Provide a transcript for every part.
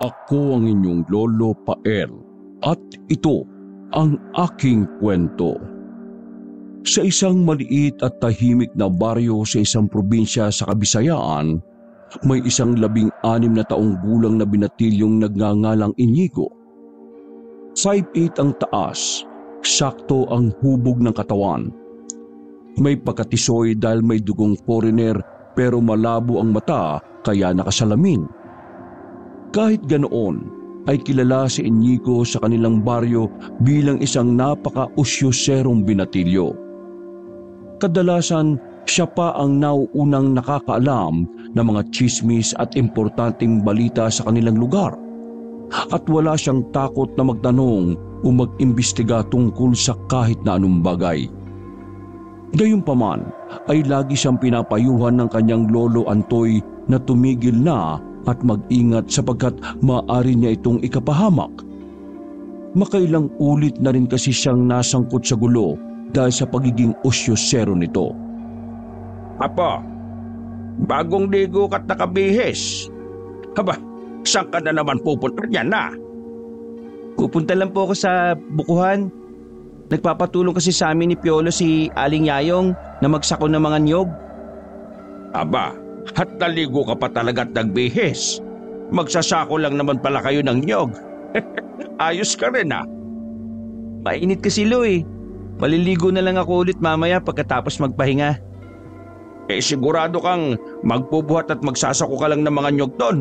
Ako ang inyong lolo Pael at ito ang aking kwento. Sa isang maliit at tahimik na baryo sa isang probinsya sa Kabisayaan, may isang labing anim na taong gulang na binatilyong nagngangalang Inigo. 5'8 ang taas, sakto ang hubog ng katawan. May pagkatisoy dahil may dugong foreigner pero malabo ang mata kaya nakasalamin. Kahit ganoon, ay kilala si Inigo sa kanilang baryo bilang isang napaka-usyoserong binatilyo. Kadalasan, siya pa ang nauunang nakakaalam ng mga chismis at importanteng balita sa kanilang lugar. At wala siyang takot na magtanong o mag-imbestiga tungkol sa kahit na anong bagay. Gayunpaman ay lagi siyang pinapayuhan ng kanyang lolo Antoy na tumigil na at mag-ingat sapagkat maaari niya itong ikapahamak. Makailang ulit na rin kasi siyang nasangkot sa gulo dahil sa pagiging osyosero nito. Apo, bagong ligo ka't nakabihis. Haba, saan ka na naman pupunta niyan na? Pupunta lang po ako sa bukuhan. Nagpapatulong kasi sa amin ni Piolo si Aling Yayong na magsako ng mga niyog. Aba, at naligo ka pa talaga at nagbihis. Magsasako lang naman pala kayo ng nyog. Ayos ka rin ah. Mainit kasi lo eh. Maliligo na lang ako ulit mamaya pagkatapos magpahinga. Eh sigurado kang magbubuhat at magsasako ka lang ng mga nyog doon.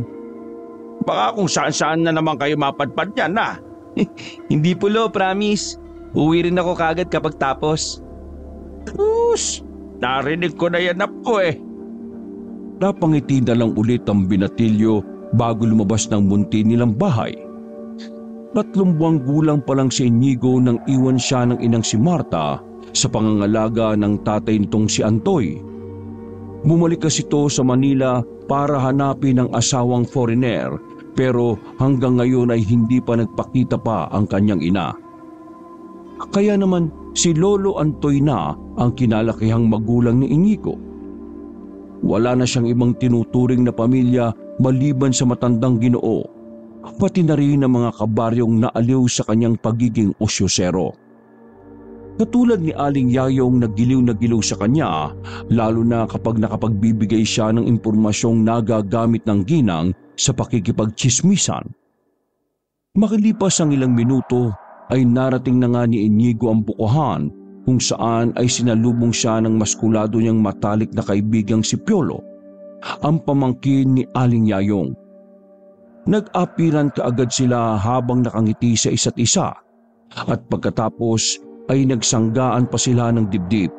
Baka kung saan-saan na naman kayo mapadpad niyan na. Hindi po lo, promise. Uwi rin ako kagad kapag tapos. Sus, narinig ko na yan po eh. Napangiti na lang ulit ang binatilyo bago lumabas ng munti nilang bahay. Tatlong buwang gulang pa lang si Inigo nang iwan siya ng inang si Marta sa pangangalaga ng tatay nitong si Antoy. Bumalik kasi ito sa Manila para hanapin ang asawang foreigner pero hanggang ngayon ay hindi pa nagpakita pa ang kanyang ina. Kaya naman si Lolo Antoy na ang kinalakihang magulang ni Inigo. Wala na siyang ibang tinuturing na pamilya maliban sa matandang ginoo, pati na rin ang mga kabaryong naaliw sa kanyang pagiging osyosero. Katulad ni Aling Yayong nagiliw na giliw sa kanya, lalo na kapag nakapagbibigay siya ng impormasyong nagagamit ng ginang sa pakikipagchismisan. Makilipas ang ilang minuto ay narating na nga ni Inigo ang bukuhan kung saan ay sinalubong siya ng maskulado niyang matalik na kaibigang si Piolo, ang pamangkin ni Aling Yayong. Nag-apilan kaagad sila habang nakangiti sa isa't isa at pagkatapos ay nagsanggaan pa sila ng dibdib.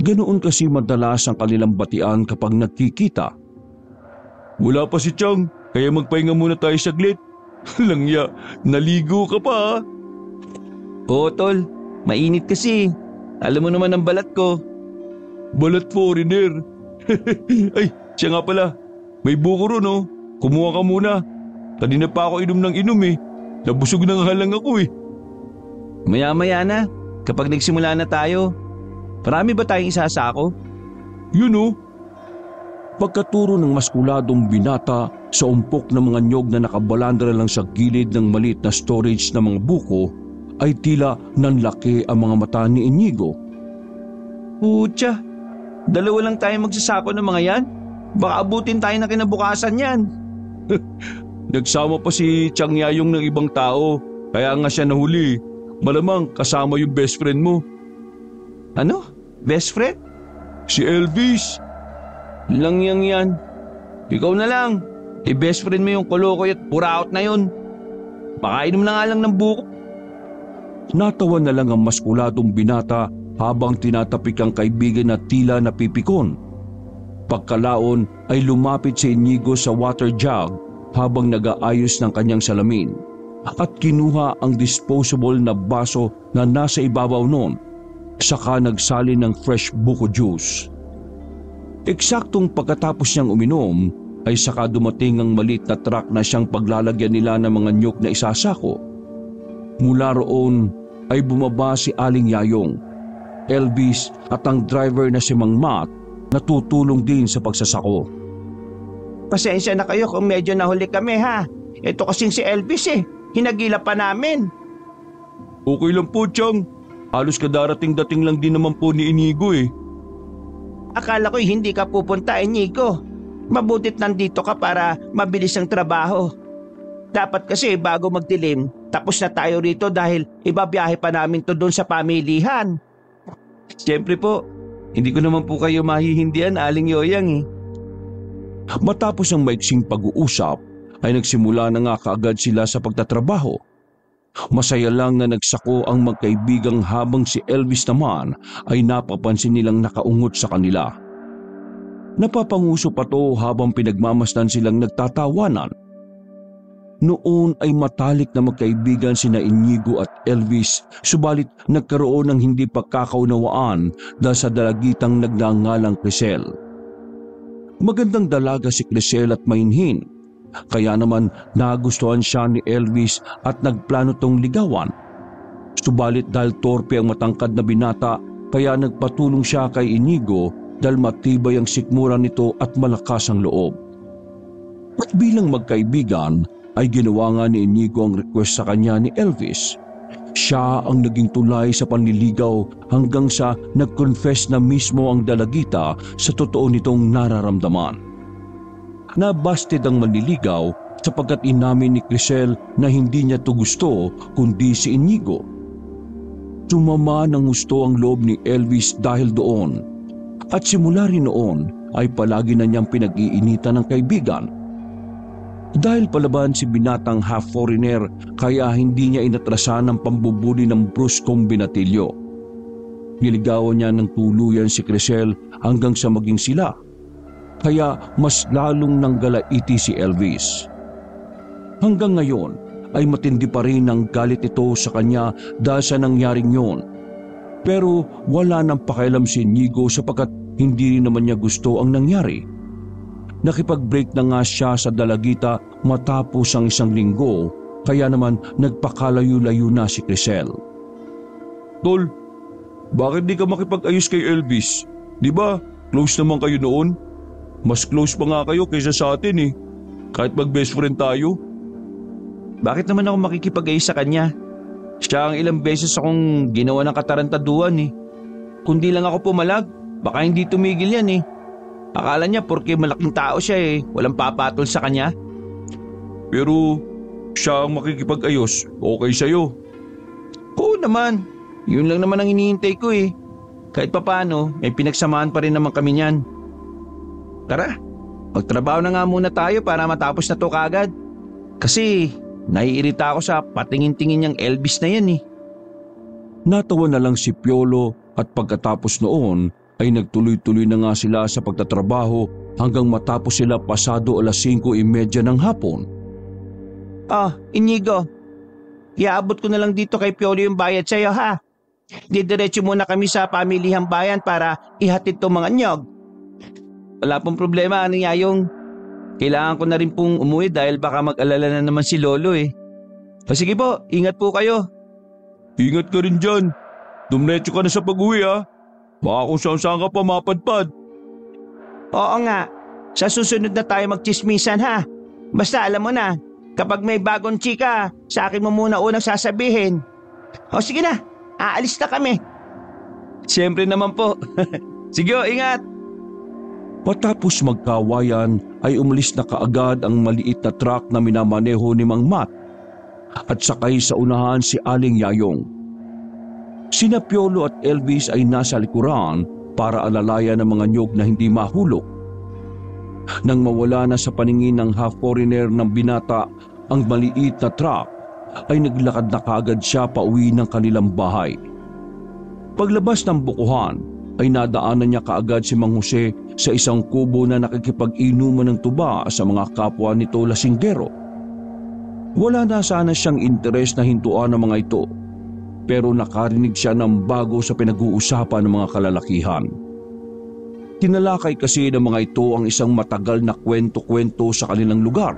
Ganoon kasi madalas ang kanilang batian kapag nagkikita. Wala pa si Chang, kaya magpahinga muna tayo saglit. Langya, naligo ka pa Oo tol, mainit kasi. Alam mo naman ang balat ko. Balat foreigner. Ay, siya nga pala. May buko ron oh. Kumuha ka muna. Kanina pa ako inom ng inom eh. Nabusog na nga lang ako eh. Maya-maya na, kapag nagsimula na tayo. Marami ba tayong isasako? Yun oh. Pagkaturo ng maskuladong binata sa umpok ng mga nyog na nakabalandra lang sa gilid ng maliit na storage ng mga buko, ay tila nanlaki ang mga mata ni Inigo. Putya, dalawa lang tayo magsasako ng mga yan. Baka abutin tayo na kinabukasan yan. Nagsama pa si Chang Yayong ng ibang tao, kaya nga siya nahuli. Malamang kasama yung best friend mo. Ano? Best friend? Si Elvis. Lang yang yan. Ikaw na lang. I-best friend mo yung kolokoy at puraot na yun. Makainom na nga lang ng buko. Natawa na lang ang maskuladong binata habang tinatapik ang kaibigan na tila napipikon. Pagkalaon ay lumapit si Inigo sa water jug habang nag-aayos ng kanyang salamin at kinuha ang disposable na baso na nasa ibabaw noon saka nagsali ng fresh buko juice. Eksaktong pagkatapos niyang uminom ay saka dumating ang malit na truck na siyang paglalagyan nila ng mga nyok na isasako. Mula roon ay bumaba si Aling Yayong, Elvis at ang driver na si Mang Mat na tutulong din sa pagsasako. Pasensya na kayo kung medyo nahuli kami ha. Ito kasing si Elvis eh. Hinagila pa namin. Okay lang po, Chang. Halos kadarating-dating lang din naman po ni Inigo eh. Akala ko hindi ka pupunta, Inigo. Mabutit nandito ka para mabilis ang trabaho. Dapat kasi bago magdilim, tapos na tayo rito dahil ibabiyahe pa namin to doon sa pamilihan. Siyempre po, hindi ko naman po kayo mahihindihan, Aling Yoyang eh. Matapos ang maiksing pag-uusap, ay nagsimula na nga kaagad sila sa pagtatrabaho. Masaya lang na nagsako ang magkaibigang habang si Elvis naman ay napapansin nilang nakaungot sa kanila. Napapanguso pa to habang pinagmamasdan silang nagtatawanan. Noon ay matalik na magkaibigan sina Inigo at Elvis subalit nagkaroon ng hindi pagkakaunawaan dahil sa dalagitang nagngangalang Crisel. Magandang dalaga si Crisel at mainhin kaya naman nagustuhan siya ni Elvis at nagplano tong ligawan. Subalit dahil torpe ang matangkad na binata kaya nagpatulong siya kay Inigo dahil matibay ang sikmura nito at malakas ang loob. At bilang magkaibigan ay ginawa nga ni Inigo ang request sa kanya ni Elvis. Siya ang naging tulay sa panliligaw hanggang sa nag-confess na mismo ang dalagita sa totoo nitong nararamdaman na busted ang manliligaw sapagkat inamin ni Crisel na hindi niya to gusto kundi si Inigo. Sumama ng gusto ang loob ni Elvis dahil doon at simula rin noon ay palagi na niyang pinag-iinitan ng kaibigan. Dahil palaban si binatang half-foreigner kaya hindi niya inatrasan ang pambubuli ng bruskong binatilyo. Niligawan niya ng tuluyan si Crisel hanggang sa maging sila kaya mas lalong nanggalaiti si Elvis. Hanggang ngayon ay matindi pa rin ang galit ito sa kanya dahil sa nangyaring yon. Pero wala nang pakialam si Nigo sapagkat hindi rin naman niya gusto ang nangyari. Nakipag-break na nga siya sa dalagita matapos ang isang linggo kaya naman nagpakalayo-layo na si Crisel. Tol, bakit di ka makipag-ayos kay Elvis? Di ba, close naman kayo noon? Mas close pa nga kayo kaysa sa atin eh. Kahit mag-best friend tayo. Bakit naman ako makikipag-ayos sa kanya? Siya ang ilang beses akong ginawa ng katarantaduan eh. Kundi lang ako pumalag, baka hindi tumigil yan eh. Akala niya porke malaking tao siya eh, walang papatol sa kanya. Pero siya ang makikipag-ayos, okay sa'yo. Oo naman, yun lang naman ang hinihintay ko eh. Kahit papano, may pinagsamahan pa rin naman kami niyan. Tara, magtrabaho na nga muna tayo para matapos na to kagad. Kasi naiirita ako sa patingin-tingin niyang Elvis na yan eh. Natawa na lang si Piolo at pagkatapos noon ay nagtuloy-tuloy na nga sila sa pagtatrabaho hanggang matapos sila pasado alas 5.30 ng hapon. Ah, Inigo. Iaabot ko na lang dito kay Piolo yung bayad sa'yo ha. Didiretso muna kami sa pamilihang bayan para ihatid tong mga nyog. Wala pong problema, ano yung kailangan ko na rin pong umuwi dahil baka mag-alala na naman si Lolo eh. O sige po, ingat po kayo. Ingat ka rin dyan. Dumretso ka na sa pag-uwi ha. Baka kung saan saan ka pa mapadpad. Oo nga, sa susunod na tayo magchismisan ha. Basta alam mo na, kapag may bagong chika, sa akin mo muna unang sasabihin. O sige na, aalis na kami. Siyempre naman po. sige o, ingat. Patapos magkawayan ay umalis na kaagad ang maliit na truck na minamaneho ni Mang Mat at sakay sa unahan si Aling Yayong. Sina Piolo at Elvis ay nasa likuran para alalayan ng mga nyog na hindi mahulog. Nang mawala na sa paningin ng half-foreigner ng binata ang maliit na truck, ay naglakad na kaagad siya pauwi ng kanilang bahay. Paglabas ng bukuhan, ay nadaanan niya kaagad si Mang Jose sa isang kubo na nakikipag-inuman ng tuba sa mga kapwa nito lasinggero. Wala na sana siyang interes na hintuan ng mga ito pero nakarinig siya ng bago sa pinag-uusapan ng mga kalalakihan. Tinalakay kasi ng mga ito ang isang matagal na kwento-kwento sa kanilang lugar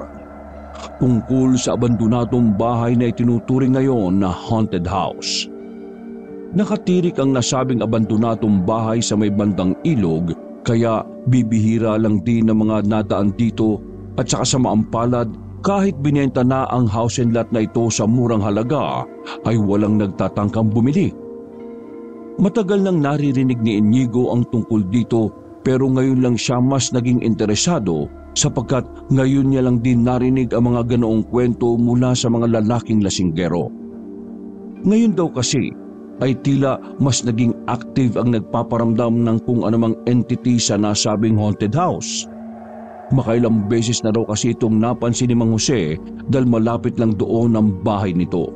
tungkol sa abandonadong bahay na itinuturing ngayon na haunted house. Nakatirik ang nasabing abandonadong bahay sa may bandang ilog kaya bibihira lang din ng mga nadaan dito at saka sa maampalad Kahit binenta na ang house and lot na ito sa murang halaga, ay walang nagtatangkang bumili. Matagal nang naririnig ni Inigo ang tungkol dito pero ngayon lang siya mas naging interesado sapagkat ngayon niya lang din narinig ang mga ganoong kwento mula sa mga lalaking lasinggero. Ngayon daw kasi ay tila mas naging active ang nagpaparamdam ng kung anumang entity sa nasabing haunted house. Makailang beses na raw kasi itong napansin ni Mang Jose dahil malapit lang doon ang bahay nito.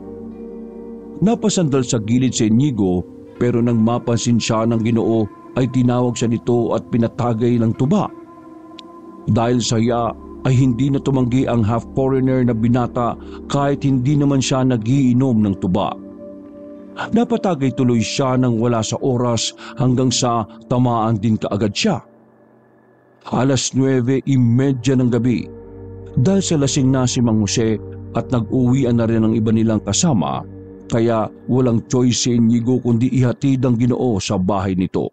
Napasandal sa gilid si Inigo pero nang mapansin siya ng ginoo ay tinawag siya nito at pinatagay ng tuba. Dahil sa iya ay hindi na tumanggi ang half-foreigner na binata kahit hindi naman siya nagiinom ng tuba. Napatagay tuloy siya nang wala sa oras hanggang sa tamaan din kaagad siya. Alas 9.30 ng gabi. Dahil sa lasing na si Mang Jose at nag-uwian na rin ang iba nilang kasama, kaya walang choice si Inigo kundi ihatid ang ginoo sa bahay nito.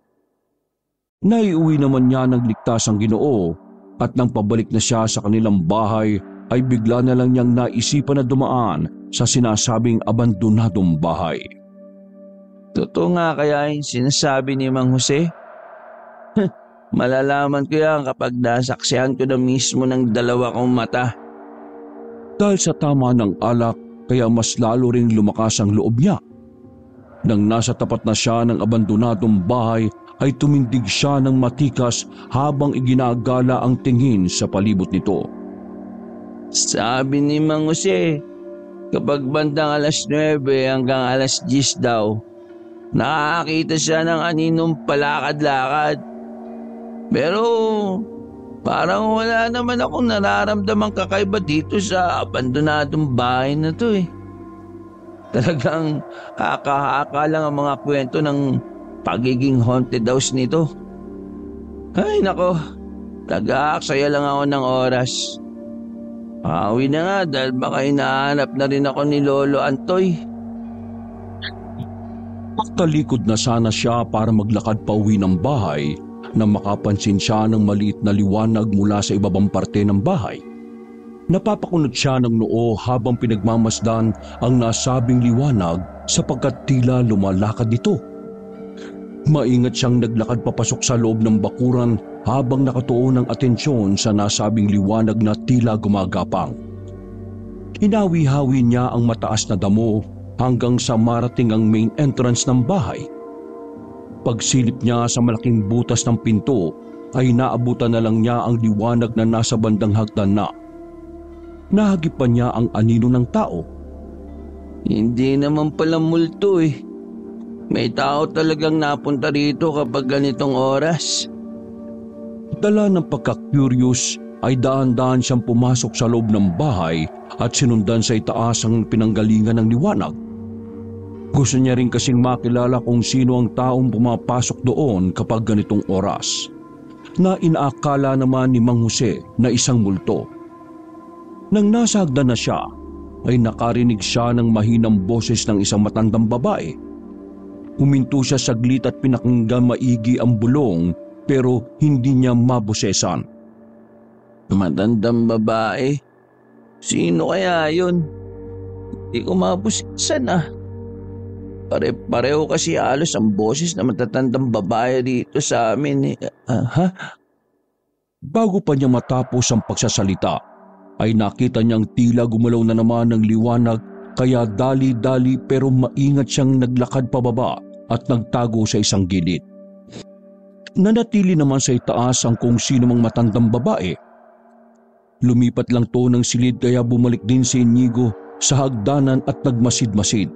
Naiuwi naman niya ng ligtas ang ginoo at nang pabalik na siya sa kanilang bahay ay bigla na lang niyang naisipan na dumaan sa sinasabing abandonadong bahay. Totoo nga kaya yung sinasabi ni Mang Jose? Malalaman ko yan kapag nasaksihan ko na mismo ng dalawa kong mata. Dahil sa tama ng alak kaya mas lalo ring lumakas ang loob niya. Nang nasa tapat na siya ng abandonadong bahay ay tumindig siya ng matikas habang iginagala ang tingin sa palibot nito. Sabi ni Mang Jose, kapag bandang alas 9 hanggang alas 10 daw, nakakita siya ng aninong palakad-lakad. Pero parang wala naman akong nararamdamang kakaiba dito sa abandonadong bahay na to eh. Talagang haka-haka lang ang mga kwento ng pagiging haunted house nito. Ay nako, nag-aaksaya lang ako ng oras. Pauwi na nga dahil baka hinahanap na rin ako ni Lolo Antoy. Pagtalikod na sana siya para maglakad pa uwi ng bahay nang makapansin siya ng maliit na liwanag mula sa ibabang parte ng bahay. Napapakunot siya ng noo habang pinagmamasdan ang nasabing liwanag sapagkat tila lumalakad ito. Maingat siyang naglakad papasok sa loob ng bakuran habang nakatuon ng atensyon sa nasabing liwanag na tila gumagapang. Hinawi-hawi niya ang mataas na damo hanggang sa marating ang main entrance ng bahay. Pagsilip niya sa malaking butas ng pinto ay naabutan na lang niya ang liwanag na nasa bandang hagdan na. Nahagip pa niya ang anino ng tao. Hindi naman pala multo eh. May tao talagang napunta rito kapag ganitong oras. Dala ng pagka-curious ay daan-daan siyang pumasok sa loob ng bahay at sinundan sa itaas ang pinanggalingan ng liwanag. Gusto niya rin kasing makilala kung sino ang taong pumapasok doon kapag ganitong oras. Na inaakala naman ni Mang Jose na isang multo. Nang nasa hagdan na siya, ay nakarinig siya ng mahinang boses ng isang matandang babae. Huminto siya saglit at pinakinggan maigi ang bulong pero hindi niya mabusesan. Matandang babae. Sino kaya yun? Hindi ko mabusisan ah. Pare-pareho kasi alos ang boses na matatandang babae dito sa amin eh. Ah, ha? Bago pa niya matapos ang pagsasalita, ay nakita niyang tila gumalaw na naman ng liwanag kaya dali-dali pero maingat siyang naglakad pababa at nagtago sa isang gilid. Nanatili naman sa itaas ang kung sino mang matandang babae. Lumipat lang to ng silid kaya bumalik din si Inigo sa hagdanan at nagmasid-masid.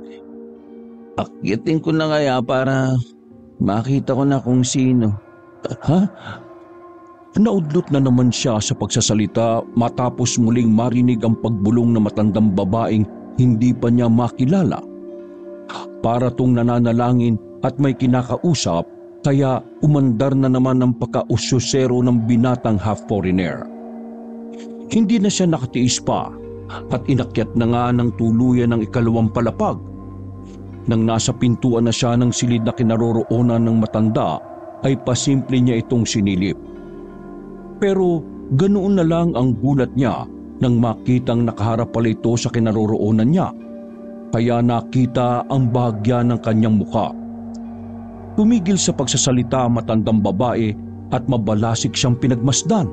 Akyatin ko na kaya para makita ko na kung sino. Ha? Naudlot na naman siya sa pagsasalita matapos muling marinig ang pagbulong ng matandang babaeng hindi pa niya makilala. Para tong nananalangin at may kinakausap kaya umandar na naman ang pagkausyosero ng binatang half-foreigner. Hindi na siya nakatiis pa at inakyat na nga ng tuluyan ng ikalawang palapag. Nang nasa pintuan na siya ng silid na kinaroroonan ng matanda ay pasimple niya itong sinilip. Pero ganoon na lang ang gulat niya nang makitang nakaharap pala ito sa kinaroroonan niya. Kaya nakita ang bahagya ng kanyang muka. Tumigil sa pagsasalita ang matandang babae at mabalasik siyang pinagmasdan.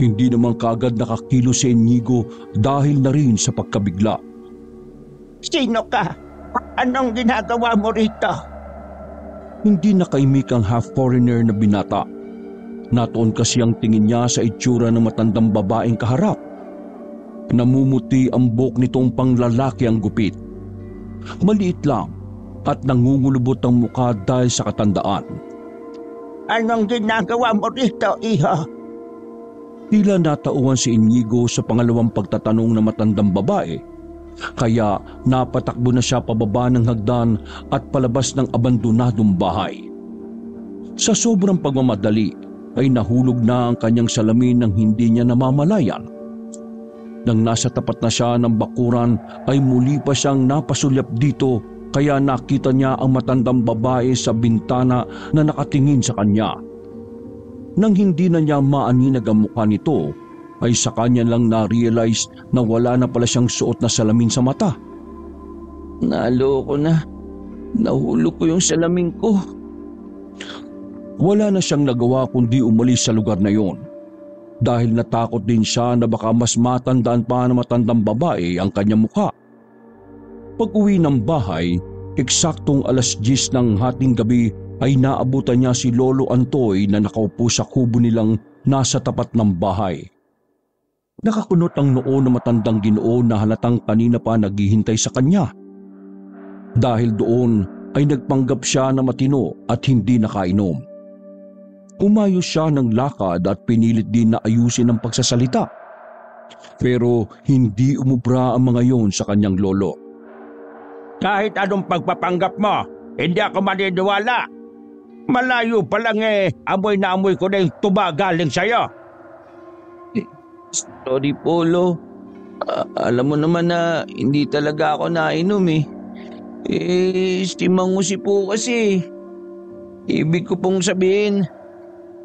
Hindi naman kagad nakakilo si Inigo dahil na rin sa pagkabigla. Sino ka? Anong ginagawa mo rito? Hindi nakaimik ang half-foreigner na binata. Natoon kasi ang tingin niya sa itsura ng matandang babaeng kaharap. Namumuti ang buhok nitong panglalaki ang gupit. Maliit lang at nangungulubot ang mukha dahil sa katandaan. Anong ginagawa mo rito, iho? Tila natauhan si Inigo sa pangalawang pagtatanong ng matandang babae. Kaya napatakbo na siya pababa ng hagdan at palabas ng abandonadong bahay. Sa sobrang pagmamadali ay nahulog na ang kanyang salamin nang hindi niya namamalayan. Nang nasa tapat na siya ng bakuran ay muli pa siyang napasulyap dito kaya nakita niya ang matandang babae sa bintana na nakatingin sa kanya. Nang hindi na niya maaninag ang mukha nito, ay sa kanya lang na-realize na wala na pala siyang suot na salamin sa mata. Naloko na. Nahulog ko yung salamin ko. Wala na siyang nagawa kundi umalis sa lugar na yon. Dahil natakot din siya na baka mas matandaan pa na matandang babae ang kanyang mukha. Pag uwi ng bahay, eksaktong alas 10 ng hating gabi ay naabutan niya si Lolo Antoy na nakaupo sa kubo nilang nasa tapat ng bahay. Nakakunot ang noo ng matandang ginoo na halatang kanina pa naghihintay sa kanya. Dahil doon ay nagpanggap siya na matino at hindi nakainom. Umayos siya ng lakad at pinilit din na ayusin ang pagsasalita. Pero hindi umubra ang mga yon sa kanyang lolo. Kahit anong pagpapanggap mo, hindi ako maniniwala. Malayo pa lang eh, amoy na amoy ko na yung tuba galing sa'yo. Sorry, Polo. Ah, alam mo naman na hindi talaga ako nainom eh. Eh, si po kasi. Ibig ko pong sabihin,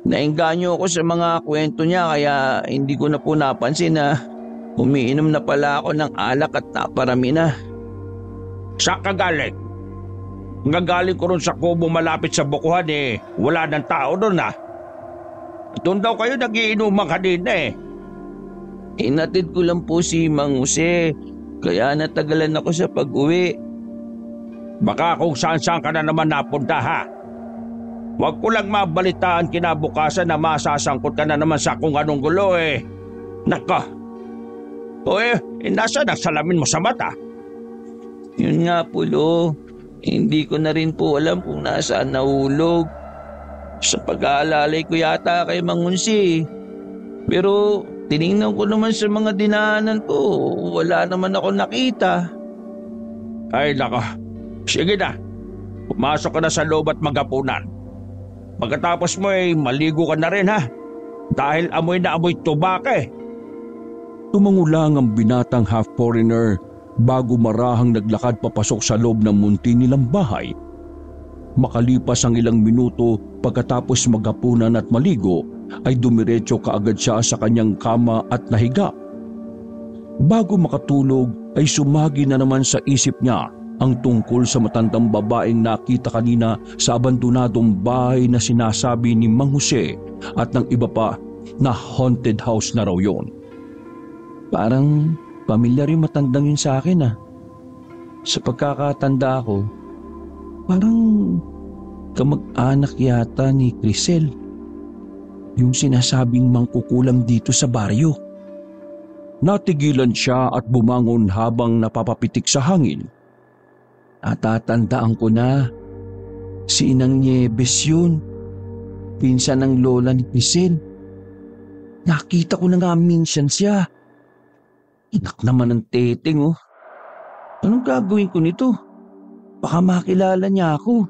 nainganyo ako sa mga kwento niya kaya hindi ko na po napansin na umiinom na pala ako ng alak at naparami na. Sa kagaling. Ngagaling ko ron sa kubo malapit sa bukuhan eh, wala nang tao doon ah. Doon daw kayo nagiinuman kanina eh. Inatid ko lang po si Mang Jose, kaya natagalan ako sa pag-uwi. Baka kung saan saan ka na naman napunta ha. Huwag ko lang mabalitaan kinabukasan na masasangkot ka na naman sa kung anong gulo eh. Nako. O eh nasa nagsalamin mo sa mata? Yun nga po, Lo. Hindi ko na rin po alam kung nasaan nahulog. Sa pag-aalalay ko yata kay Mangunsi. Pero tiningnan ko naman sa mga dinaanan ko, wala naman ako nakita. Ay nako. Sige na. Pumasok ka na sa loob at magapunan. Pagkatapos mo ay maligo ka na rin ha. Dahil amoy na amoy tubaka eh. Tumangulang ang binatang half-foreigner bago marahang naglakad papasok sa loob ng munti nilang bahay. Makalipas ang ilang minuto pagkatapos maghapunan at maligo ay dumiretso kaagad siya sa kanyang kama at nahiga. Bago makatulog ay sumagi na naman sa isip niya ang tungkol sa matandang babaeng nakita kanina sa abandonadong bahay na sinasabi ni Mang Jose at ng iba pa na haunted house na raw yon. Parang pamilyar yung matandang yun sa akin ah. Sa pagkakatanda ko, parang kamag-anak yata ni Crisel. Yung sinasabing mangkukulam dito sa baryo. Natigilan siya at bumangon habang napapapitik sa hangin. Natatandaan ko na. Si Inang Nieves yun. Pinsan ng lola ni Crisel. Nakita ko na nga minsan siya. Inak naman ng teteng oh. Anong gagawin ko nito? Baka makilala niya ako.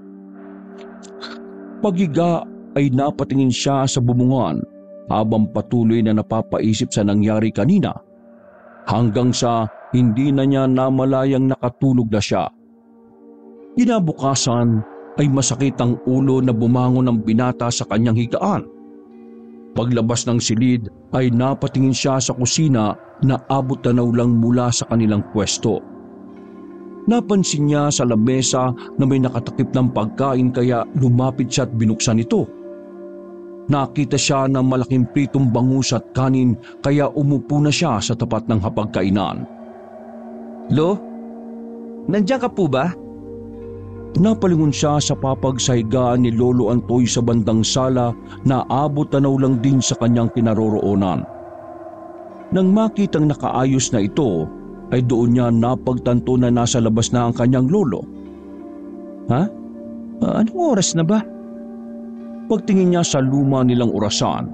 Pagiga ay napatingin siya sa bumungan habang patuloy na napapaisip sa nangyari kanina hanggang sa hindi na niya namalayang nakatulog na siya. Kinabukasan ay masakit ang ulo na bumangon ng binata sa kanyang higaan. Paglabas ng silid ay napatingin siya sa kusina na abot tanaw lang mula sa kanilang pwesto. Napansin niya sa lamesa na may nakatakip ng pagkain kaya lumapit siya at binuksan ito. Nakita siya ng malaking pritong bangus at kanin kaya umupo na siya sa tapat ng hapagkainan. Lo, nandiyan ka po ba? Napalingon siya sa papagsahigaan ni Lolo Antoy sa bandang sala na abot tanaw lang din sa kanyang kinaroroonan. Nang makitang nakaayos na ito, ay doon niya napagtanto na nasa labas na ang kanyang lolo. Ha? Anong oras na ba? Pagtingin niya sa luma nilang orasan,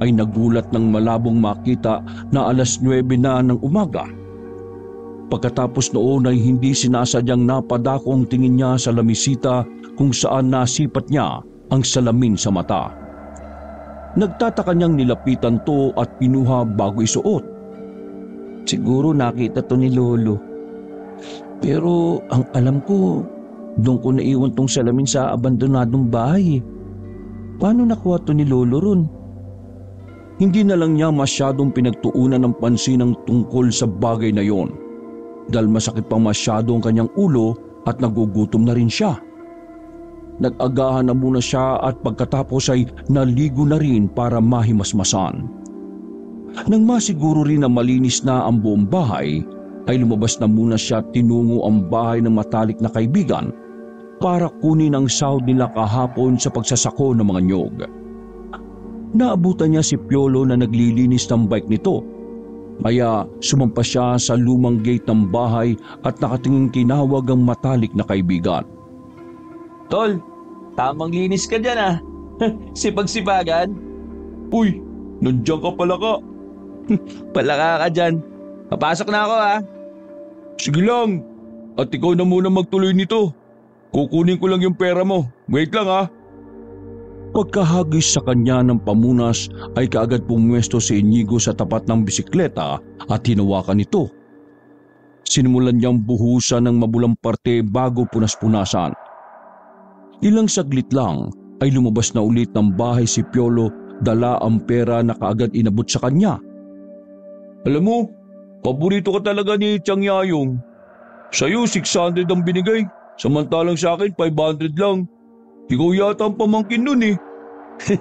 ay nagulat ng malabong makita na alas 9 na ng umaga. Pagkatapos noon ay hindi sinasadyang napadako ang tingin niya sa lamisita kung saan nasipat niya ang salamin sa mata. Nagtataka niyang nilapitan to at pinuha bago isuot. Siguro nakita to ni Lolo. Pero ang alam ko, doon ko naiwan tong salamin sa abandonadong bahay. Paano nakuha to ni Lolo ron? Hindi na lang niya masyadong pinagtuunan ng pansin ang tungkol sa bagay na yon. Dahil masakit pang masyado ang kanyang ulo at nagugutom na rin siya. Nag-agahan na muna siya at pagkatapos ay naligo na rin para mahimasmasan. Nang masiguro rin na malinis na ang buong bahay, ay lumabas na muna siya at tinungo ang bahay ng matalik na kaibigan para kunin ang sahod nila kahapon sa pagsasako ng mga nyog. Naabutan niya si Piolo na naglilinis ng bike nito. Kaya sumampa siya sa lumang gate ng bahay at nakatingin tinawag ang matalik na kaibigan. Tol, tamang linis ka dyan ah. Sipag-sipagan. Uy, nandiyan ka pala ka. Palaka ka dyan. Papasok na ako ah. Sige lang. At ikaw na muna magtuloy nito. Kukunin ko lang yung pera mo. Wait lang ha. Pagkahagis sa kanya ng pamunas ay kaagad pumwesto si Inigo sa tapat ng bisikleta at hinawakan ito. Sinimulan niyang buhusan ng mabulang parte bago punas-punasan. Ilang saglit lang ay lumabas na ulit ng bahay si Piolo dala ang pera na kaagad inabot sa kanya. Alam mo, paborito ka talaga ni Chang Yayong. Sa'yo 600 ang binigay, samantalang sa akin 500 lang. Ikaw yata ang pamangkin nun eh.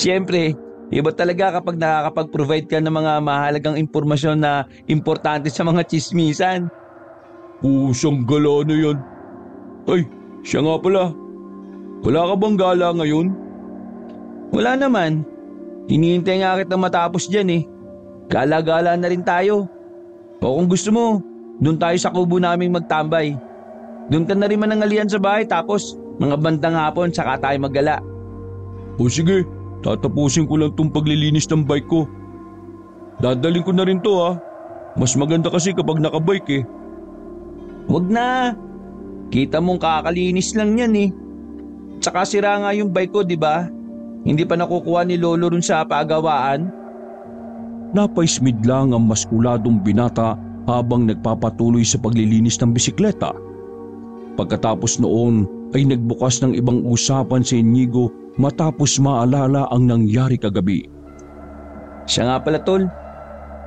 Siyempre, iba talaga kapag nakakapag-provide ka ng mga mahalagang impormasyon na importante sa mga chismisan. Pusang gala na yan. Ay, siya nga pala. Wala ka bang gala ngayon? Wala naman. Hinihintay nga kita matapos dyan eh. Gala-gala na rin tayo. O kung gusto mo, doon tayo sa kubo naming magtambay. Doon ka na rin manangalian sa bahay tapos mga bandang hapon saka tayo maggala. O sige, tatapusin ko lang tong paglilinis ng bike ko. Dadaling ko na rin to ha. Mas maganda kasi kapag nakabike eh. Huwag na. Kita mong kakalinis lang yan eh. Tsaka sira nga yung bike ko, di ba? Hindi pa nakukuha ni Lolo rin sa pagawaan. Napaismid lang ang maskuladong binata habang nagpapatuloy sa paglilinis ng bisikleta. Pagkatapos noon ay nagbukas ng ibang usapan si Inigo matapos maalala ang nangyari kagabi. Siya nga pala tol.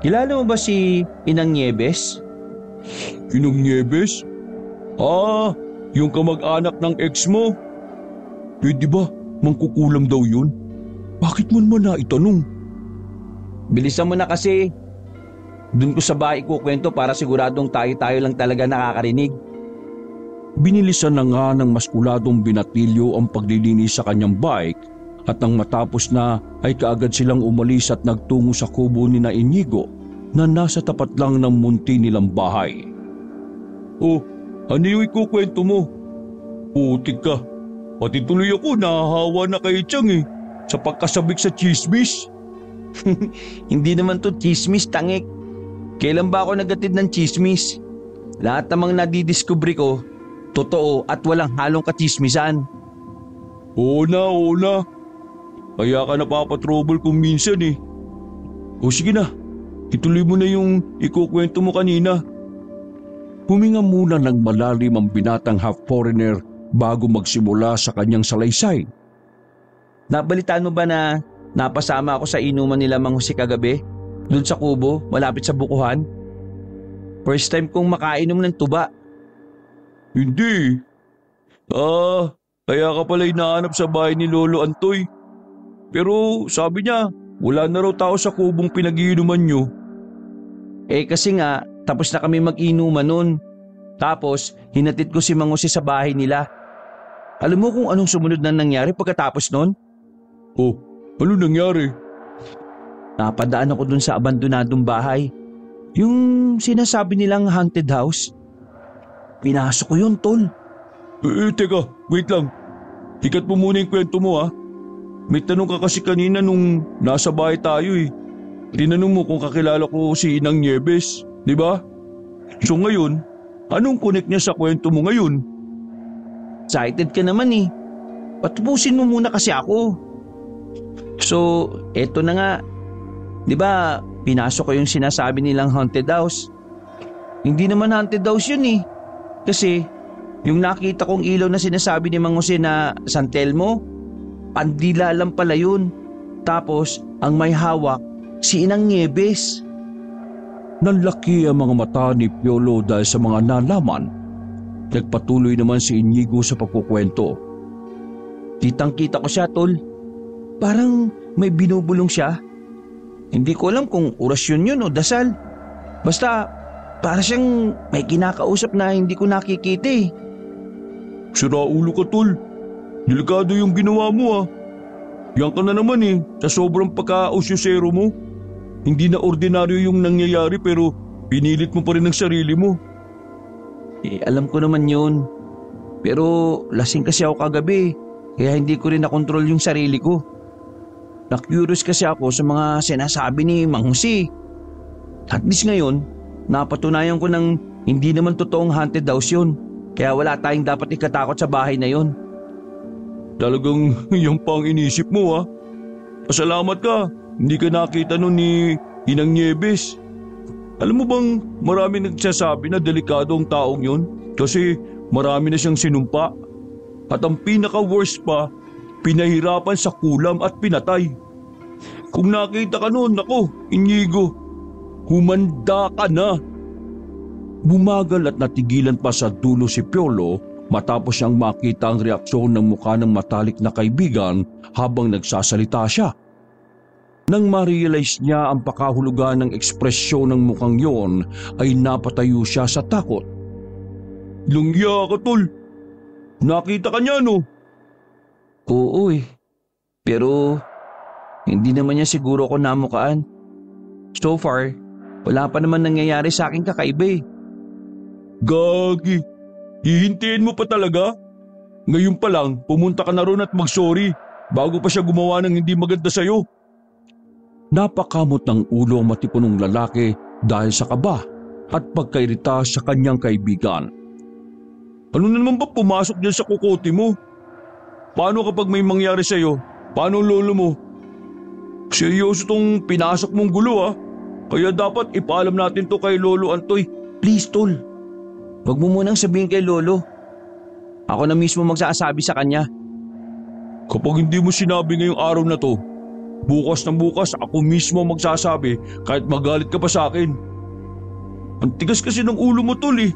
Kilala mo ba si Inang Nieves? Inong Nieves? Ah, yung kamag-anak ng ex mo. Pwede ba mangkukulam daw yun? Bakit mo naman naitanong? Bilisan mo na kasi. Doon ko sa bahay kukwento para siguradong tayo-tayo lang talaga nakakarinig. Binilisan na nga ng maskuladong binatilyo ang paglilinis sa kanyang bike at nang matapos na ay kaagad silang umalis at nagtungo sa kubo ni na Inigo na nasa tapat lang ng munti nilang bahay. Oh, ano yung ikukwento mo? Putik ka. Pati tuloy ako nahahawa na kay Chang eh. Sa pagkasabik sa chismis. Hindi naman to chismis, tangik. Kailan ba ako nagatid ng chismis? Lahat ng mga nadidiscovery ko, totoo at walang halong kachismisan. Oo na, oo na. Kaya ka napapatrouble kung minsan eh. O sige na, ituloy mo na yung ikukwento mo kanina. Huminga muna ng malalim ang binatang half-foreigner bago magsimula sa kanyang salaysay. Nabalitaan mo ba na napasama ako sa inuman nila Mang Jose kagabi, dun sa kubo, malapit sa bukuhan. First time kong makainom ng tuba. Hindi. Ah, kaya ka pala hinahanap sa bahay ni Lolo Antoy. Pero sabi niya, wala na raw tao sa kubong pinag-iinuman niyo. Eh kasi nga, tapos na kami mag-inuman nun. Tapos, hinatid ko si Mang Jose sa bahay nila. Alam mo kung anong sumunod na nangyari pagkatapos nun? Oh, ano nangyari? Napadaan ako dun sa abandonadong bahay. Yung sinasabi nilang haunted house. Pinasok ko yun, tol. Eh, eh, teka, wait lang. Ikat mo muna yung kwento mo ha. May tanong ka kasi kanina nung nasa bahay tayo eh. Tinanong mo kung kakilala ko si Inang Nieves, di ba? So ngayon, anong connect niya sa kwento mo ngayon? Excited ka naman eh. Patubusin mo muna kasi ako. So, eto na nga. Di ba, pinasok ko yung sinasabi nilang haunted house. Hindi naman haunted house yun eh. Kasi, yung nakita kong ilaw na sinasabi ni Mang Jose na San Telmo, pandila lang pala yun. Tapos, ang may hawak, si Inang Nieves. Nanlaki ang mga mata ni Piolo dahil sa mga nalaman. Nagpatuloy naman si Inigo sa pagkukwento. Kitang-kita ko siya, tol. Parang may binubulong siya. Hindi ko alam kung orasyon yun o dasal. Basta, para siyang may kinakausap na hindi ko nakikita eh. Sira ulo ka tol. Delikado yung ginawa mo ah. Yan ka na naman eh, sa sobrang pagka-osyosero mo. Hindi na ordinaryo yung nangyayari pero pinilit mo pa rin ang sarili mo. Eh, alam ko naman yun. Pero lasing kasi ako kagabi. Kaya hindi ko rin nakontrol yung sarili ko. Na-curious kasi ako sa mga sinasabi ni Mang Jose. At least ngayon, napatunayan ko ng hindi naman totoong haunted house yun. Kaya wala tayong dapat ikatakot sa bahay na yun. Talagang yung pang inisip mo ah. Pasalamat ka, hindi ka nakita nun ni Inang Nieves. Alam mo bang marami nagsasabi na delikado ang taong yun? Kasi marami na siyang sinumpa. At ang pinaka-worst pa, pinahirapan sa kulam at pinatay. Kung nakita ka noon, nako, Inigo, humanda ka na. Bumagal at natigilan pa sa dulo si Piolo matapos siyang makita ang reaksyon ng mukha ng matalik na kaibigan habang nagsasalita siya. Nang ma-realize niya ang pakahulugan ng ekspresyon ng mukhang yon ay napatayo siya sa takot. Lungya ka tol! Nakita ka niya no? Oo eh. Pero hindi naman niya siguro ako namukaan. So far, wala pa naman nangyayari sa akin kakaiba eh. Gagi! Hihintihin mo pa talaga? Ngayon pa lang, pumunta ka na ron at mag-sorry bago pa siya gumawa ng hindi maganda sa'yo. Napakamot ng ulo ang matipunong lalaki dahil sa kaba at pagkairita sa kanyang kaibigan. Ano na naman ba pumasok dyan sa kukote mo? Paano kapag may mangyari sa'yo? Paano lolo mo? Seryoso tong pinasok mong gulo ha? Kaya dapat ipaalam natin to kay Lolo Antoy. Please, tol. Huwag mo munang sabihin kay Lolo. Ako na mismo magsasabi sa kanya. Kapag hindi mo sinabi ngayong araw na to, bukas na bukas ako mismo magsasabi kahit magalit ka pa sa akin. Ang tigas kasi ng ulo mo tol eh.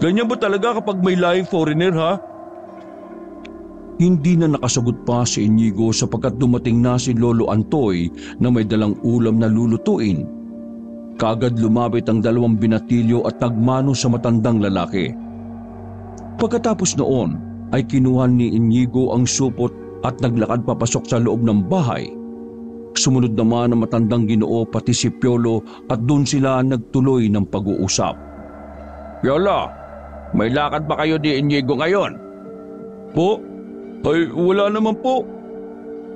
Ganyan ba talaga kapag may lying foreigner ha? Hindi na nakasagot pa si Inigo sapagkat dumating na si Lolo Antoy na may dalang ulam na lulutuin. Kagad lumapit ang dalawang binatilyo at nagmano sa matandang lalaki. Pagkatapos noon ay kinuha ni Inigo ang supot at naglakad papasok sa loob ng bahay. Sumunod naman ang matandang ginoo pati si Piolo at doon sila nagtuloy ng pag-uusap. Piolo, may lakad ba kayo di Inigo ngayon? Po? Ay, wala naman po.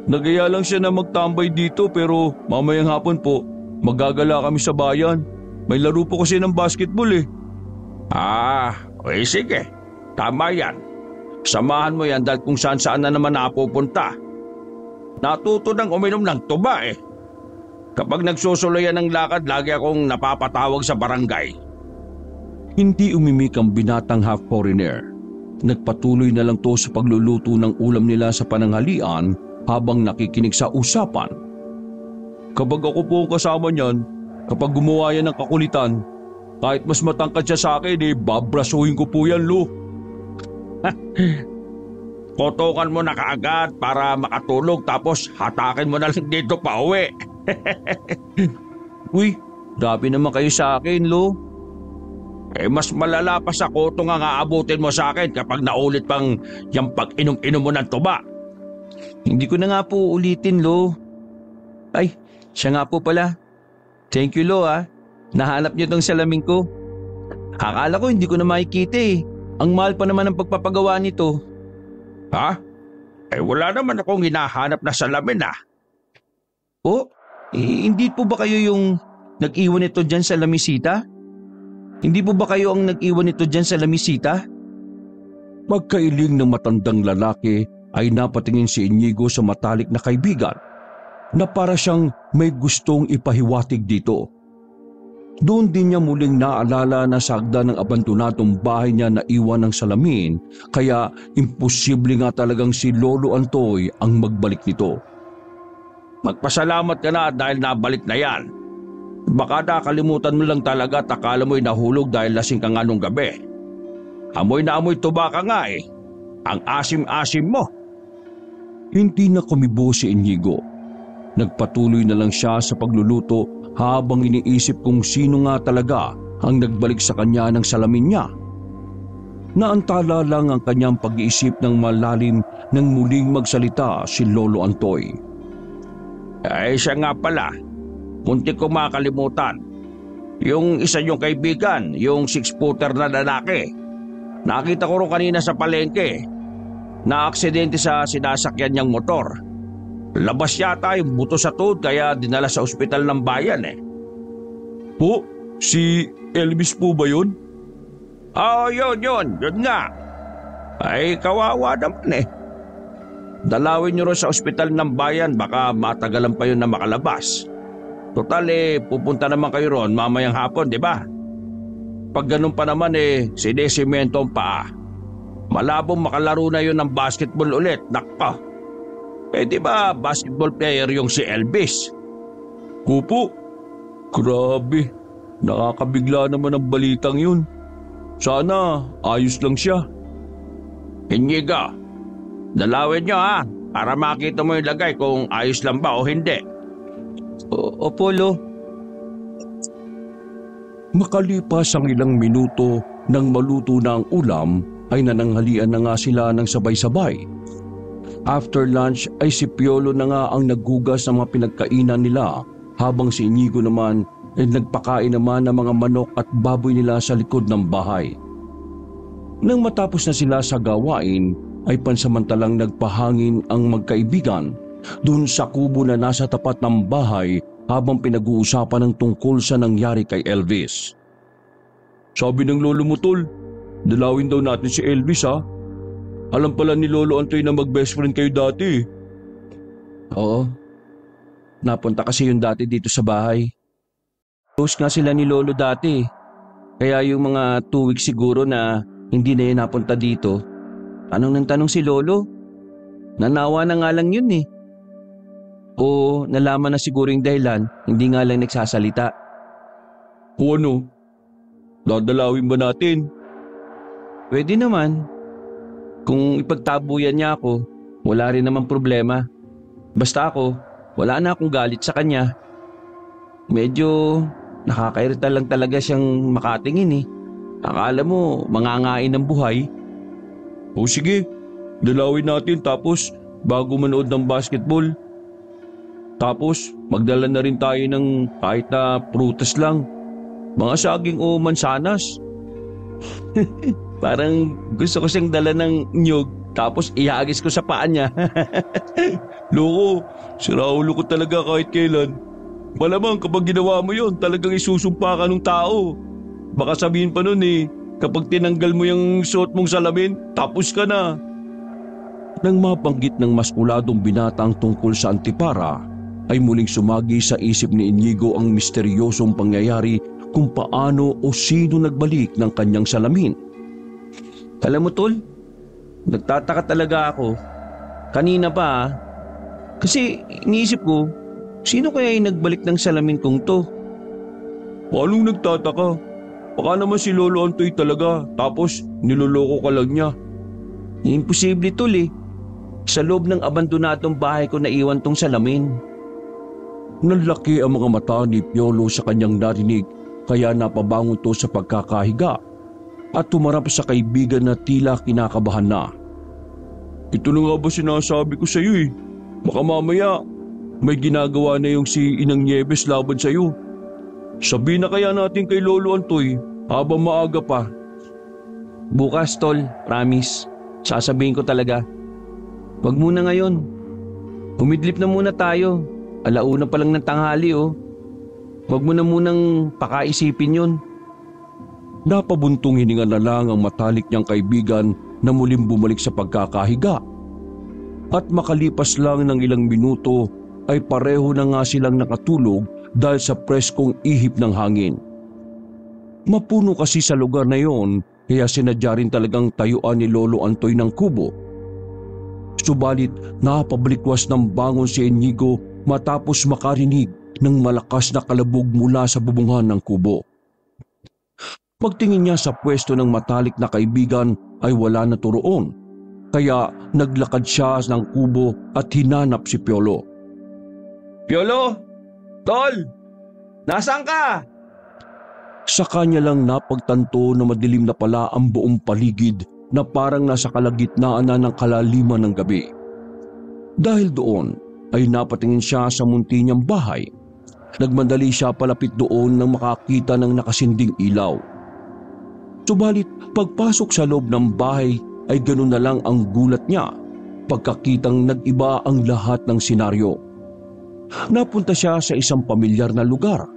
Nagaya lang siya na magtambay dito pero mamayang hapon po, magagala kami sa bayan. May laro po kasi ng basketball eh. Ah, okay sige. Tama yan. Samahan mo yan dahil kung saan saan na naman napupunta. Natuto ng uminom ng tuba eh. Kapag nagsusulayan ng lakad, lagi akong napapatawag sa barangay. Hindi umimik ang binatang half-foreigner. Nagpatuloy na lang to sa pagluluto ng ulam nila sa pananghalian habang nakikinig sa usapan. Kapag ako po ang kasama niyan, kapag gumawa yan ng kakulitan, kahit mas matangkad siya sa akin, eh, babrasuhin ko po yan, Lo. Kotokan mo na kaagad para makatulog tapos hatakin mo na lang dito pa uwi. Uy, grabe naman kayo sa akin, Lo. Eh mas malala pa sa koto nga nga abutin mo sa akin kapag naulit pang yung pag-inom-inom mo ng tuba. Hindi ko na nga po ulitin, Lo. Ay, siya nga po pala. Thank you, Lo, ah. Nahanap niyo tong salamin ko. Akala ko hindi ko na makikita eh. Ang mahal pa naman ang pagpapagawa nito. Ha? Eh wala naman akong hinahanap na salamin ah. Oh, eh, hindi po ba kayo yung nag-iwan nito dyan sa lamisita? Hindi po ba kayo ang nag-iwan nito dyan sa lamisita? Pagkailing ng matandang lalaki ay napatingin si Inigo sa matalik na kaibigan na para siyang may gustong ipahiwatig dito. Doon din niya muling naalala na sa hagda ng abandonadong bahay niya na iwan ng salamin kaya imposible nga talagang si Lolo Antoy ang magbalik nito. Magpasalamat ka na dahil nabalik na yan. Baka nakalimutan mo lang talaga at akala mo'y nahulog dahil lasing ka nga nung gabi. Amoy na amoy tuba ka nga eh. Ang asim-asim mo. Hindi na kumibo si Inigo. Nagpatuloy na lang siya sa pagluluto habang iniisip kung sino nga talaga ang nagbalik sa kanya ng salamin niya. Naantala lang ang kanyang pag-iisip ng malalim nang muling magsalita si Lolo Antoy. Ay siya nga pala. Munti ko makalimutan. Yung isa yung kaibigan, yung six-footer na lalaki. Nakita ko rin kanina sa palengke. Na-aksidente sa sinasakyan niyang motor. Labas yata yung buto sa tuhod kaya dinala sa ospital ng bayan eh. Po, si Elvis po ba yun? Oo, oh, yun, yun, yun nga. Ay, kawawa naman eh. Dalawin niyo rin sa ospital ng bayan, baka matagalan pa yun na makalabas. Total eh, pupunta naman kayo ron mamayang hapon, di ba? Pag ganun pa naman eh, sinesemento ang paa. Malabong makalaro na yun ng basketball ulit, nakpa. Eh di ba basketball player yung si Elvis? Kupo, grabe. Nakakabigla naman ang balitang yun. Sana ayos lang siya. Inigo, dalawin niyo ha, para makita mo yung lagay kung ayos lang ba o hindi. O, opo, Lo. Makalipas ang ilang minuto nang maluto na ang ulam ay nananghalian na nga sila ng sabay-sabay. After lunch ay si Piolo na nga ang naghugas ng mga pinagkainan nila habang si Inigo naman ay nagpakain naman ng mga manok at baboy nila sa likod ng bahay. Nang matapos na sila sa gawain ay pansamantalang nagpahangin ang magkaibigan doon sa kubo na nasa tapat ng bahay habang pinag-uusapan ng tungkol sa nangyari kay Elvis. Sabi ng lolo mo tol, dalawin daw natin si Elvis ha. Alam pala ni Lolo Antoy na mag-best friend kayo dati. Oo. Napunta kasi yung dati dito sa bahay. Close nga sila ni Lolo dati. Kaya yung mga two weeks siguro na hindi na yun napunta dito. Anong nang tanong si Lolo? Nanawa na nga lang yun eh. O nalaman na siguro yung dahilan, hindi nga lang nagsasalita. O ano? Dadalawin ba natin? Pwede naman. Kung ipagtabuyan niya ako, wala rin naman problema. Basta ako, wala na akong galit sa kanya. Medyo nakakairita lang talaga siyang makatingin eh. Akala mo, mangangain ng buhay. O sige, dalawin natin tapos bago manood ng basketball. Tapos magdala na rin tayo ng kahit na prutas lang. Mga saging o mansanas. Parang gusto ko siyang dala ng nyug tapos ihagis ko sa paa niya. Loko, si Raulo ko talaga kahit kailan. Malamang kapag ginawa mo yon talagang isusumpa ka ng tao. Baka sabihin pa nun eh, kapag tinanggal mo yung suot mong salamin, tapos ka na. Nang mabanggit ng maskuladong binatang tungkol sa antipara, ay muling sumagi sa isip ni Inigo ang misteryosong pangyayari kung paano o sino nagbalik ng kanyang salamin. Alam mo tol, nagtataka talaga ako. Kanina pa Kasi iniisip ko, sino kaya yung nagbalik ng salamin kong to? Paano nagtataka? Baka naman si Lolo Antoy talaga tapos niloloko ka lang niya. Imposible tol eh. Sa loob ng abandonadong bahay ko naiwan tong salamin. Nanlaki ang mga mata ni Piolo sa kanyang narinig kaya napabangon to sa pagkakahiga at tumarap sa kaibigan na tila kinakabahan na. Ito na nga ba sinasabi ko sa iyo eh. Baka mamaya may ginagawa na yung si Inang Nieves laban sa iyo. Sabi na kaya natin kay Lolo Antoy habang maaga pa. Bukas tol, promise. Sasabihin ko talaga. Wag muna ngayon. Umidlip na muna tayo. Alauna pa lang ng tanghali oh. Wag mo na munang pakaisipin yun. Napabuntong hininga na lang ang matalik niyang kaibigan na muling bumalik sa pagkakahiga. At makalipas lang ng ilang minuto ay pareho na nga silang nakatulog dahil sa preskong ihip ng hangin. Mapuno kasi sa lugar na yon kaya sinadya rin talagang tayuan ni Lolo Antoy ng kubo. Subalit napabalikwas ng bangon si Enigo matapos makarinig ng malakas na kalabog mula sa bubungan ng kubo. Pagtingin niya sa pwesto ng matalik na kaibigan ay wala na turoon. Kaya naglakad siya ng kubo at hinanap si Piolo. Piolo! Tol! Nasaan ka? Sa kanya lang napagtanto na madilim na pala ang buong paligid na parang nasa kalagitnaan na ng kalaliman ng gabi. Dahil doon ay napatingin siya sa munti niyang bahay. Nagmandali siya palapit doon nang makakita ng nakasinding ilaw. Subalit pagpasok sa loob ng bahay ay ganun na lang ang gulat niya pagkakitang nag-iba ang lahat ng senaryo. Napunta siya sa isang pamilyar na lugar.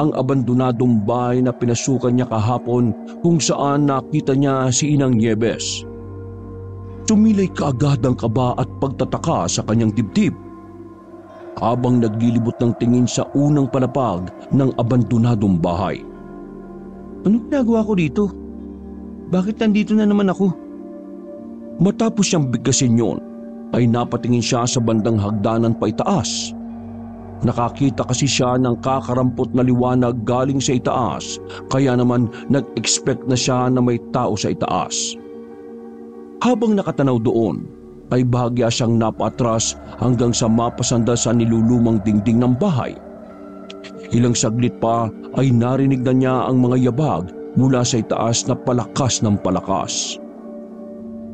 Ang abandonadong bahay na pinasukan niya kahapon kung saan nakita niya si Inang Nieves. Tumilay kaagad ang kaba at pagtataka sa kanyang dibdib. Habang naglilibot ng tingin sa unang palapag ng abandonadong bahay. Anong ginagawa ko dito? Bakit nandito na naman ako? Matapos siyang bigkasin yun, ay napatingin siya sa bandang hagdanan pa itaas. Nakakita kasi siya ng kakarampot na liwanag galing sa itaas, kaya naman nag-expect na siya na may tao sa itaas. Habang nakatanaw doon, ay bahagya siyang napatras hanggang sa mapasanda sa nilulumang dingding ng bahay. Ilang saglit pa ay narinig na niya ang mga yabag mula sa itaas na palakas ng palakas.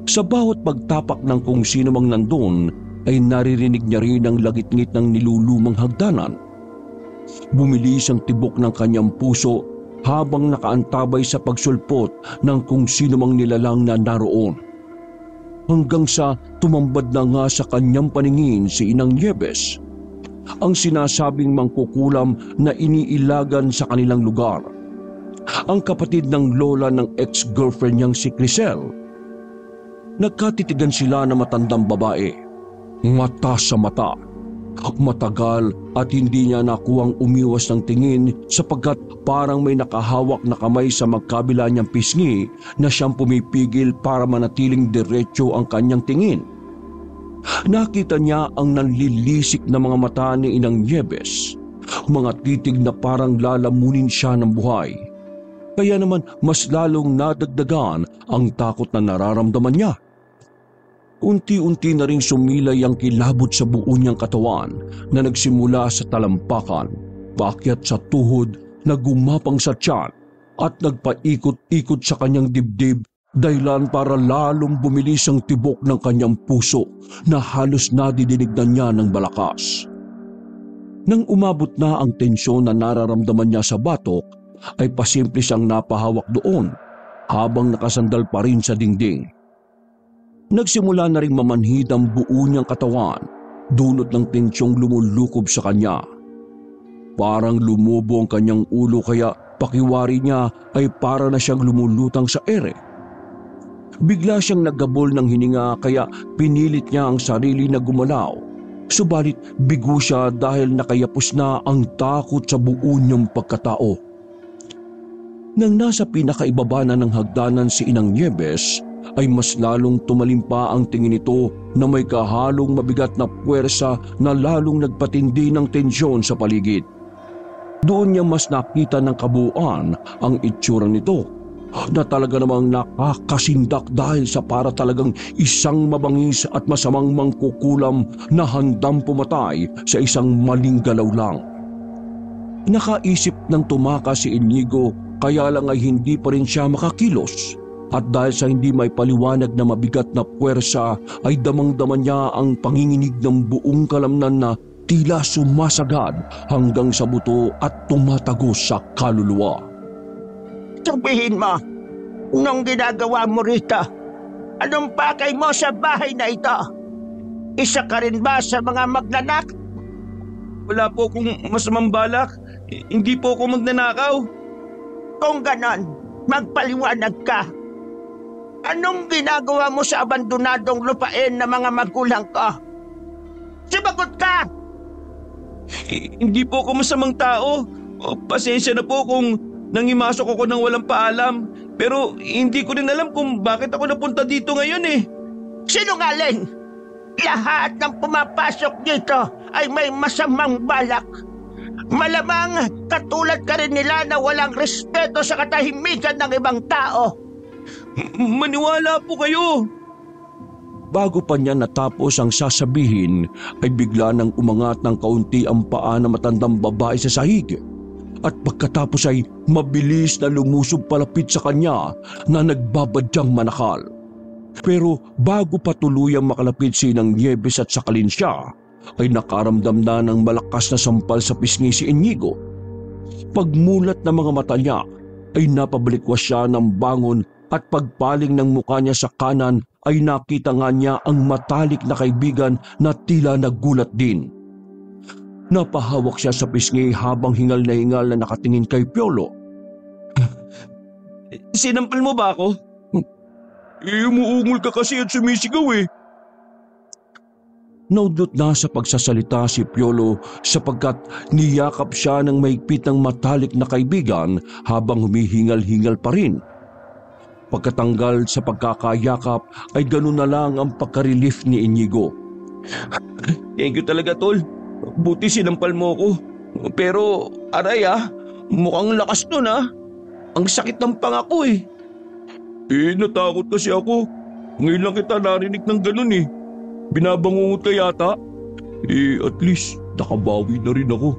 Sa bawat pagtapak ng kung sino mang nandun ay naririnig niya rin ang lagitngit ng nilulumang hagdanan. Bumilis ang tibok ng kanyang puso habang nakaantabay sa pagsulpot ng kung sino mang nilalang na naroon. Hanggang sa tumambad na nga sa kanyang paningin si Inang Nieves, ang sinasabing mangkukulam na iniilagan sa kanilang lugar. Ang kapatid ng lola ng ex-girlfriend niyang si Crisel. Nagkatitigan sila na matandang babae mata sa mata. Matagal at hindi niya nakuwang umiwas ng tingin sapagkat parang may nakahawak na kamay sa magkabila niyang pisngi na siyang pumipigil para manatiling diretso ang kanyang tingin. Nakita niya ang nanlilisik na mga mata ni Inang Nieves, mga titig na parang lalamunin siya ng buhay. Kaya naman mas lalong nadagdagan ang takot na nararamdaman niya. Unti-unti na ring sumilay ang kilabot sa buo niyang katawan na nagsimula sa talampakan, paakyat sa tuhod na gumapang sa tiyan at nagpaikot-ikot sa kanyang dibdib dahilan para lalong bumilis ang tibok ng kanyang puso na halos nadidinig na niya ng balakas. Nang umabot na ang tensyon na nararamdaman niya sa batok, ay pasimple siyang napahawak doon habang nakasandal pa rin sa dingding. Nagsimula na rin mamanhid ang buo niyang katawan, dulot ng tensyong lumulukob sa kanya. Parang lumubo ang kanyang ulo kaya pakiwari niya ay para na siyang lumulutang sa ere. Bigla siyang naggabol ng hininga kaya pinilit niya ang sarili na gumalaw. Subalit bigo siya dahil nakayapos na ang takot sa buo niyang pagkatao. Nang nasa pinakaibaba na ng hagdanan si Inang Nieves, ay mas lalong tumalimpa ang tingin nito na may kahalong mabigat na puwersa na lalong nagpatindi ng tensyon sa paligid. Doon niya mas nakita ng kabuuan ang itsura nito na talaga namang nakakasindak dahil sa para talagang isang mabangis at masamang mangkukulam na handang pumatay sa isang maling galaw lang. Nakaisip ng tumakas si Inigo kaya lang ay hindi pa rin siya makakilos at dahil sa hindi may paliwanag na mabigat na puwersa ay damang-daman niya ang panginginig ng buong kalamnan na tila sumasagad hanggang sa buto at tumatagos sa kaluluwa. Sabihin mo, anong ginagawa mo rito? Anong pakay mo sa bahay na ito? Isa ka rin ba sa mga magnanak? Wala po akong masamang balak. Hindi po ako magnanakaw. Kung ganon, magpaliwanag ka. Anong ginagawa mo sa abandonadong lupain ng mga magulang ko? Sibagot ka! Hindi po ako masamang tao. O, pasensya na po kung nangimasok ako ng walang paalam. Pero hindi ko rin alam kung bakit ako napunta dito ngayon eh. Sinungaling! Lahat ng pumapasok dito ay may masamang balak. Malamang katulad ka rin nila na walang respeto sa katahimikan ng ibang tao. Maniwala po kayo. Bago pa niya natapos ang sasabihin ay bigla nang umangat ng kaunti ang paa na matandang babae sa sahig. At pagkatapos ay mabilis na lumusob palapit sa kanya na nagbabadyang manakal. Pero bago pa tuluyang makalapit si Nang Nieves at sakalin siya, ay nakaramdam na ng malakas na sampal sa pisngi si Inigo. Pagmulat ng mga mata niya ay napabalikwas siya ng bangon at pagpaling ng mukha niya sa kanan ay nakita nga niya ang matalik na kaibigan na tila nagulat din. Napahawak siya sa pisngi habang hingal na hingal na nakatingin kay Piolo. Sinampal mo ba ako? Eh, umuungol ka kasi at sumisigaw eh. Naudlot na sa pagsasalita si Piolo sapagkat niyakap siya ng maigpit ng matalik na kaibigan habang humihingal-hingal pa rin. Pagkatanggal sa pagkakayakap ay ganun na lang ang pagka-relief ni Inigo. Thank you talaga, tol. Buti sinampal mo ako. Pero, aray ah, mukhang lakas nun ah. Ang sakit ng pangako eh. Eh, natakot kasi ako. Ngayon lang kita narinig ng ganun eh. Binabangungot ka yata. Eh, at least nakabawi na rin ako.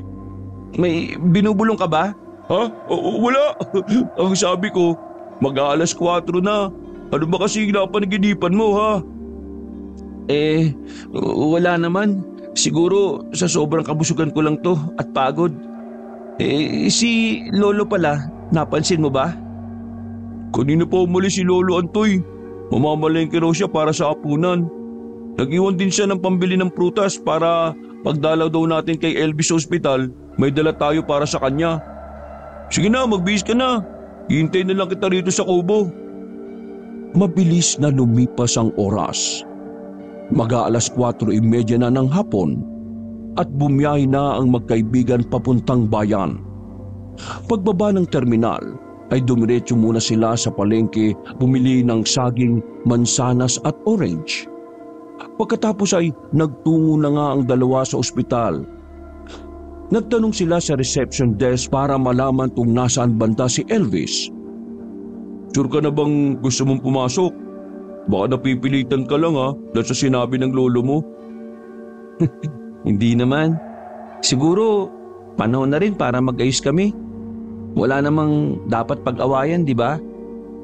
May binubulong ka ba? Ha? O, wala. Ang sabi ko, mag-aalas 4 na. Ano ba kasi napanaginipan mo ha? Eh, wala naman. Siguro sa sobrang kabusugan ko lang to at pagod. Eh, si Lolo pala, napansin mo ba? Kanina pa umalis si Lolo Antoy. Mamamalengke raw siya para sa apunan. Nag-iwan din siya ng pambili ng prutas para pagdalaw daw natin kay Elvis Hospital, may dala tayo para sa kanya. Sige na, magbihis ka na. Hintay na lang kita rito sa kubo. Mabilis na lumipas ang oras. Mag-aalas 4.30 na ng hapon at bumiyahe na ang magkaibigan papuntang bayan. Pagbaba ng terminal, ay dumiretso muna sila sa palengke bumili ng saging, mansanas at orange. Pagkatapos ay nagtungo na nga ang dalawa sa ospital. Nagtanong sila sa reception desk para malaman kung nasaan banda si Elvis. Sure ka na bang gusto mong pumasok? Baka napipilitan ka lang ha dahil sa sinabi ng lolo mo. Hindi naman. Siguro, panahon na rin para mag-ayos kami. Wala namang dapat pag-awayan, di ba?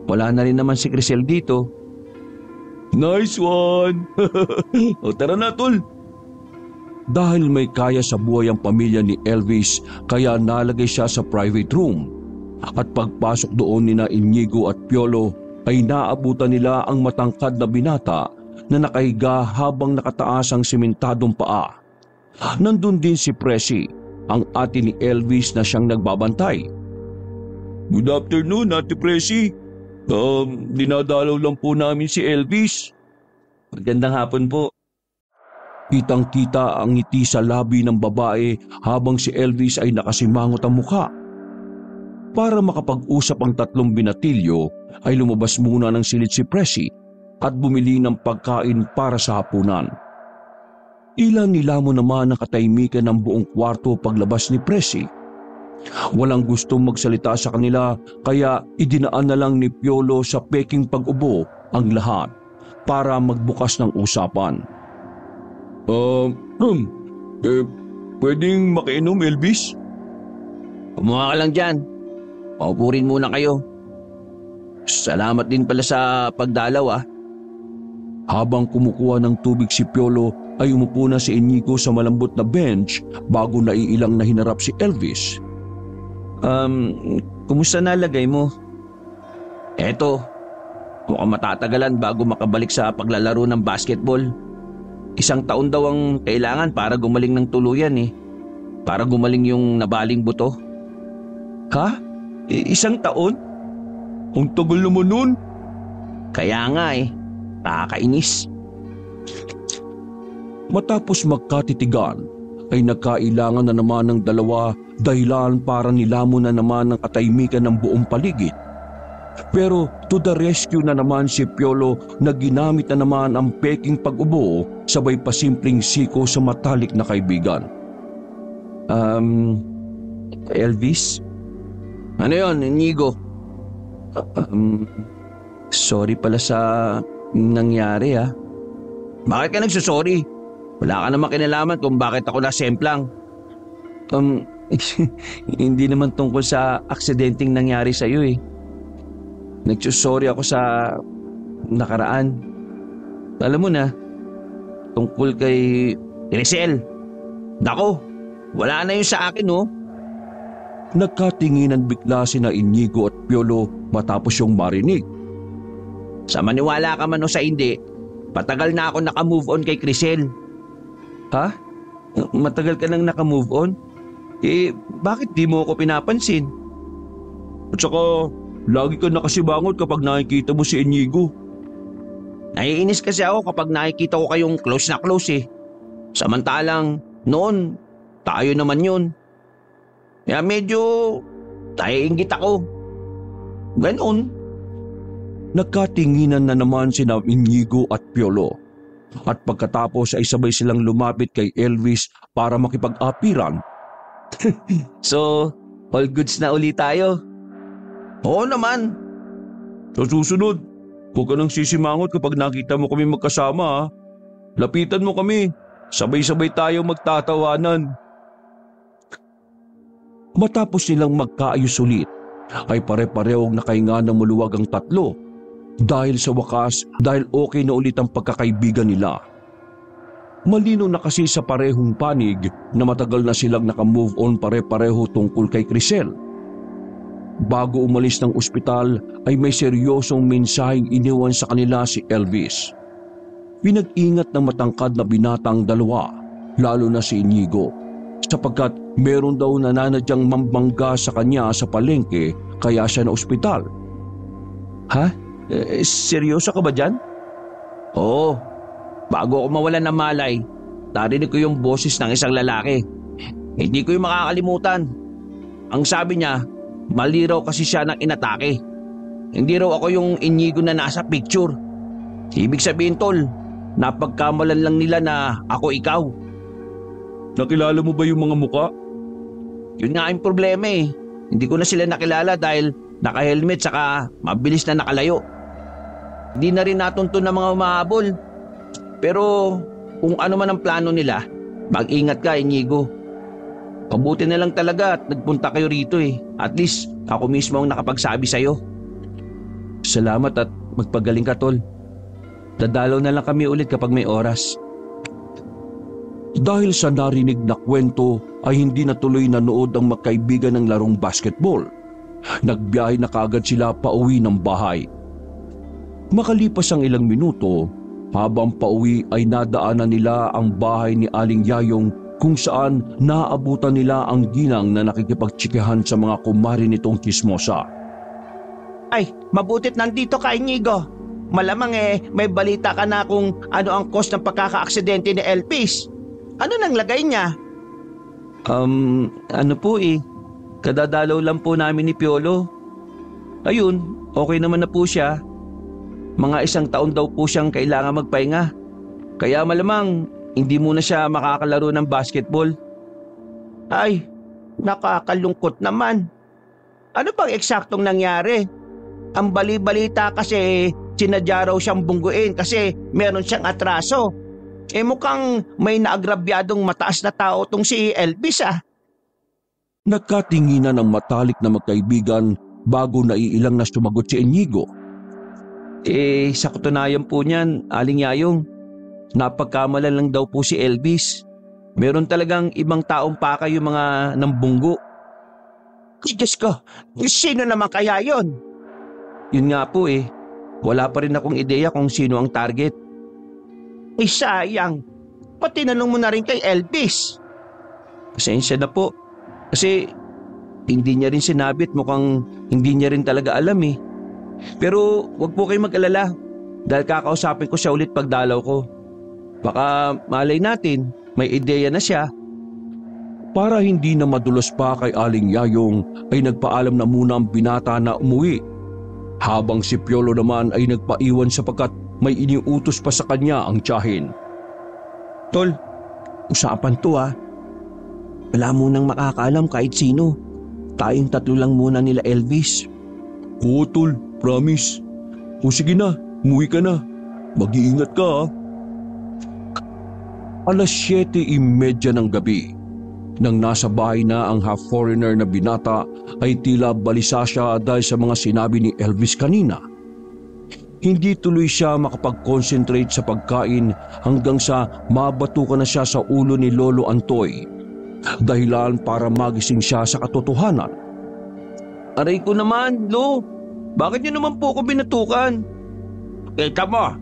Wala na rin naman si Crisel dito. Nice one! o tara na tol! Dahil may kaya sa buhay ang pamilya ni Elvis kaya nalagay siya sa private room. At pagpasok doon ni na Inigo at Piolo ay naabutan nila ang matangkad na binata na nakahiga habang nakataas ang simentadong paa. Nandun din si Presi, ang ate ni Elvis na siyang nagbabantay. Good afternoon, Ate Presi. Um, dinadalaw lang po namin si Elvis. Magandang hapon po. Kitang-kita ang ngiti sa labi ng babae habang si Elvis ay nakasimangot ang mukha. Para makapag-usap ang tatlong binatilyo ay lumabas muna ng silid si Presi at bumili ng pagkain para sa hapunan. Ilan nila mo naman ang katahimikan ng buong kwarto paglabas ni Presi. Walang gustong magsalita sa kanila kaya idinaan na lang ni Piolo sa peking pag-ubo ang lahat para magbukas ng usapan. Um, um, eh, pwedeng makiinom, Elvis? Kumuha ka lang dyan. Paupurin muna kayo. Salamat din pala sa pagdalaw ah. Habang kumukuha ng tubig si Piolo ay umupo na si Inigo sa malambot na bench bago naiilang na hinarap si Elvis. Um, kumusta na lagay mo? Eto, mukhang matatagalan bago makabalik sa paglalaro ng basketball. Isang taon daw ang kailangan para gumaling ng tuluyan eh. Para gumaling yung nabaling buto. Ha? I- isang taon? Ang tagal naman nun. Kaya nga eh, nakakainis. Matapos magkatitigan, ay nagkailangan na naman ng dalawa dahilan para nilamon na naman ng katahimikan ng buong paligid. Pero to the rescue na naman si Piolo na ginamit na naman ang peking pag-ubo sabay pasimpleng siko sa matalik na kaibigan. Um, Elvis? Ano yon, Inigo? Um, Sorry pala sa nangyari ah. Bakit ka nagsusorry? Wala ka naman kinalaman kung bakit ako nasemplang. um, Hindi naman tungkol sa aksidenteng nangyari sa iyo eh. Nagsusorry ako sa nakaraan. Alam mo na, tungkol kay Grisel. Dako, wala na yun sa akin oh. nagkatinginan bigla sina Inigo at Piolo matapos yung marinig. Sa maniwala ka man o sa hindi, patagal na ako nakamove on kay Crisel. Ha? Matagal ka nang nakamove on? Eh, bakit di mo ako pinapansin? At saka, lagi ka nakasibangot kapag nakikita mo si Inigo. Naiinis kasi ako kapag nakikita ko kayong close na close eh. Samantalang noon, tayo naman yun. Kaya medyo naiingit ako. Ganon. Nagkatinginan na naman sina Inigo at Piolo. At pagkatapos ay sabay silang lumapit kay Elvis para makipag-apiran. So, all goods na uli tayo. Oo naman. Sa susunod, huwag ka nang sisimangot kapag nakita mo kami magkasama ha. Lapitan mo kami, sabay-sabay tayo magtatawanan. Matapos nilang magkaayos ulit, ay pare-parehong nakahinga ng maluwag ang tatlo. Dahil sa wakas, dahil okay na ulit ang pagkakaibigan nila. Malino na kasi sa parehong panig na matagal na silang nakamove on pare-pareho tungkol kay Crisel. Bago umalis ng ospital ay may seryosong mensaheng iniwan sa kanila si Elvis. Pinag-ingat ng matangkad na binatang dalawa, lalo na si Inigo, sapagkat meron daw nananadyang mambangga sa kanya sa palengke kaya siya na ospital. Ha? Eh, seryoso ka ba dyan? Oo. Bago ako mawalan ng malay, narinig ko yung boses ng isang lalaki. Hindi ko yung makakalimutan. Ang sabi niya, mali raw kasi siya ng inatake. Hindi raw ako yung inigo na nasa picture. Ibig sabihin tol, napagkamalan lang nila na ako ikaw. Nakilala mo ba yung mga muka? Yun nga yung problema eh. Hindi ko na sila nakilala dahil naka-helmet saka mabilis na nakalayo. Hindi na rin natuntun ng mga umahabol. Pero kung ano man ang plano nila, mag-ingat ka Inigo. Pabuti na lang talaga at nagpunta kayo rito eh. At least ako mismo ang nakapagsabi sa'yo. Salamat at magpagaling ka tol. Dadalaw na lang kami ulit kapag may oras. Dahil sa narinig na kwento ay hindi natuloy na nood ang magkaibigan ng larong basketball. Nagbiyahe na kagad sila pauwi ng bahay. Makalipas ang ilang minuto, habang pauwi ay nadaanan nila ang bahay ni Aling Yayong kung saan naabutan nila ang ginang na nakikipagtsikahan sa mga kumari nitong kismosa. Ay, mabutit nandito ka Inigo. Malamang eh, may balita ka na kung ano ang cause ng pagkakaaksidente ni Elpis. Ano nang lagay niya? Um, ano po eh, Kadadalaw lang po namin ni Piolo. Ayun, okay naman na po siya. Mga isang taon daw po siyang kailangan magpahinga. Kaya malamang hindi muna siya makakalaro ng basketball. Ay, nakakalungkot naman. Ano bang eksaktong nangyari? Ang bali-balita kasi sinadya raw siyang bungguin kasi meron siyang atraso. Eh mukhang may naagrabyadong mataas na tao tong si Elvis ah. Nagkatinginan ng matalik na magkaibigan bago naiilang na sumagot si Inigo. Eh, sa katunayan po niyan, Aling Yayong, napagkamalan lang daw po si Elvis. Meron talagang ibang taong pakay yung mga nambunggo. Diyos ko, sino naman kaya yon? Yun nga po eh, wala pa rin akong ideya kung sino ang target. Ay sayang, pati tinanong mo na rin kay Elvis. Pasensya na po, kasi hindi niya rin sinabit mukhang hindi niya rin talaga alam eh. Pero wag po kayo mag-alala dahil kakausapin ko siya ulit pagdalaw ko. Baka malay natin, may ideya na siya. Para hindi na madulos pa kay Aling Yayong ay nagpaalam na muna ang binata na umuwi. Habang si Piolo naman ay nagpaiwan sapagkat may iniutos pa sa kanya ang tiyahin. Tol, usapan to ah. Wala munang makakaalam kahit sino. Tayong tatlo lang muna nila Elvis. Oo tol, promise. O sige na, umuwi ka na. Mag-iingat ka ha. Alas 7.30 ng gabi. Nang nasa bahay na ang half-foreigner na binata ay tila balisa siya dahil sa mga sinabi ni Elvis kanina. Hindi tuloy siya makapag-concentrate sa pagkain hanggang sa mabatukan na siya sa ulo ni Lolo Antoy. Dahilan para magising siya sa katotohanan. Aray ko naman, Lo. Bakit niyo naman po ako binatukan? Kita mo,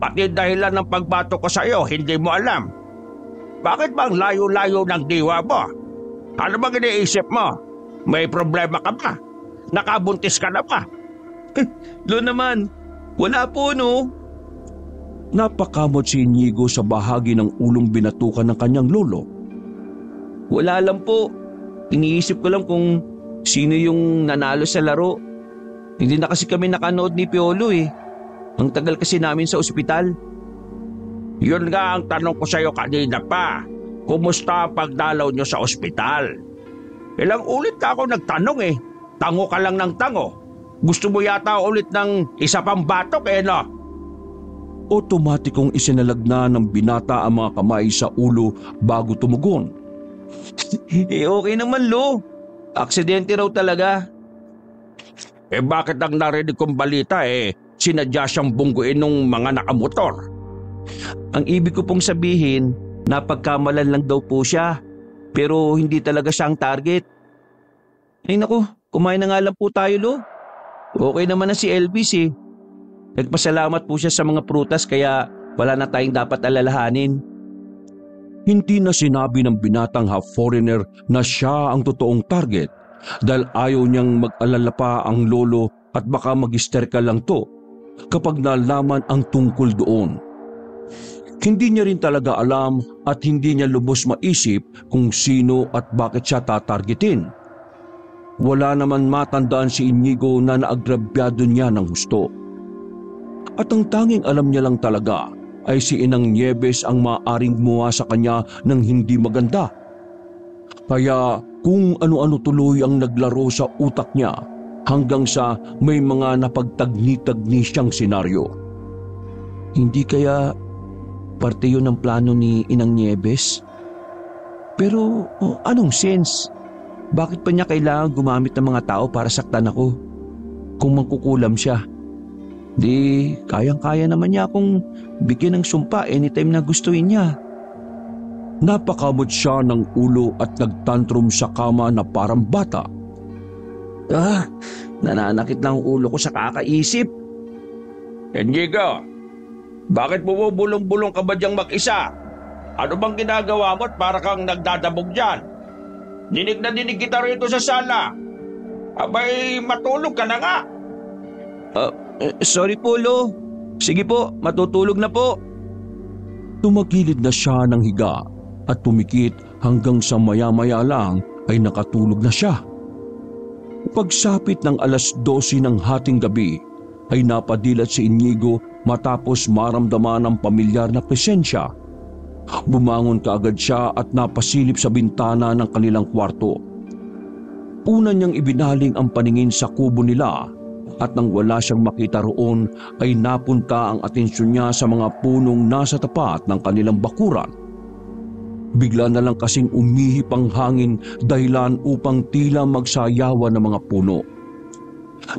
pati dahilan ng pagbato ko sa iyo, hindi mo alam. Bakit bang layo-layo ng diwa mo? Ano bang iniisip mo? May problema ka ba? Nakabuntis ka na ba? Lo naman, wala po no. Napakamot si Inigo sa bahagi ng ulong binatukan ng kanyang lolo. Wala lang po. Iniisip ko lang kung sino yung nanalo sa laro. Hindi na kasi kami nakanood ni Piolo eh. Ang tagal kasi namin sa ospital. Yun nga ang tanong ko sa iyo kanina pa. Kumusta ang pagdalaw niyo sa ospital? Ilang ulit na ako nagtanong eh. Tango ka lang ng tango. Gusto mo yata ulit ng isa pang batok eh no? Otomatikong isinalagna ng binata ang mga kamay sa ulo bago tumugon. eh okay naman Lo. Aksidente raw talaga. Eh bakit ang narinig kong balita eh sinadya siyang bungguin ng mga nakamotor? Ang ibig ko pong sabihin, napagkamalan lang daw po siya. Pero hindi talaga siya ang target. Ay naku, kumain na nga lang po tayo Lo. Okay naman na si Elvis eh. Nagpasalamat po siya sa mga prutas kaya wala na tayong dapat alalahanin. Hindi na sinabi ng binatang half-foreigner na siya ang totoong target dahil ayaw niyang mag-alala pa ang lolo at baka mag-hysterika lang to kapag nalaman ang tungkol doon. Hindi niya rin talaga alam at hindi niya lubos maisip kung sino at bakit siya tatargetin. Wala naman matandaan si Inigo na naagrabyado niya ng gusto. At ang tanging alam niya lang talaga ay si Inang Nieves ang maaring gumawa sa kanya ng hindi maganda. Kaya kung ano-ano tuloy ang naglaro sa utak niya hanggang sa may mga napagtagni-tagni siyang senaryo. Hindi kaya parte yun ng plano ni Inang Nieves? Pero oh, anong sense? Bakit pa niya kailangan gumamit ng mga tao para saktan ako? Kung mangkukulam siya. Di, kayang-kaya naman niya akong bigyan ng sumpa anytime na gustuin niya. Napakamot siya ng ulo at nagtantrum sa kama na parang bata. Ah, nananakit lang ang ulo ko sa kakaisip. Inigo, bakit bumubulong-bulong ka ba diyang mag-isa? Ano bang ginagawa mo at para kang nagdadabog dyan? Dinig na dinig kita rito sa sala. Abay, matulog ka na nga. Uh, sorry po, Lo. Sige po, matutulog na po. Tumagilid na siya ng higa at pumikit hanggang sa maya-maya lang ay nakatulog na siya. Pagsapit ng alas 12 ng hating gabi ay napadilat si Inigo matapos maramdaman ang pamilyar na presensya. Bumangon kaagad siya at napasilip sa bintana ng kanilang kwarto. Una niyang ibinaling ang paningin sa kubo nila at nang wala siyang makita roon ay napunta ang atensyon niya sa mga punong nasa tapat ng kanilang bakuran. Bigla na lang kasing umihip ang hangin dahilan upang tila magsayawan ng mga puno.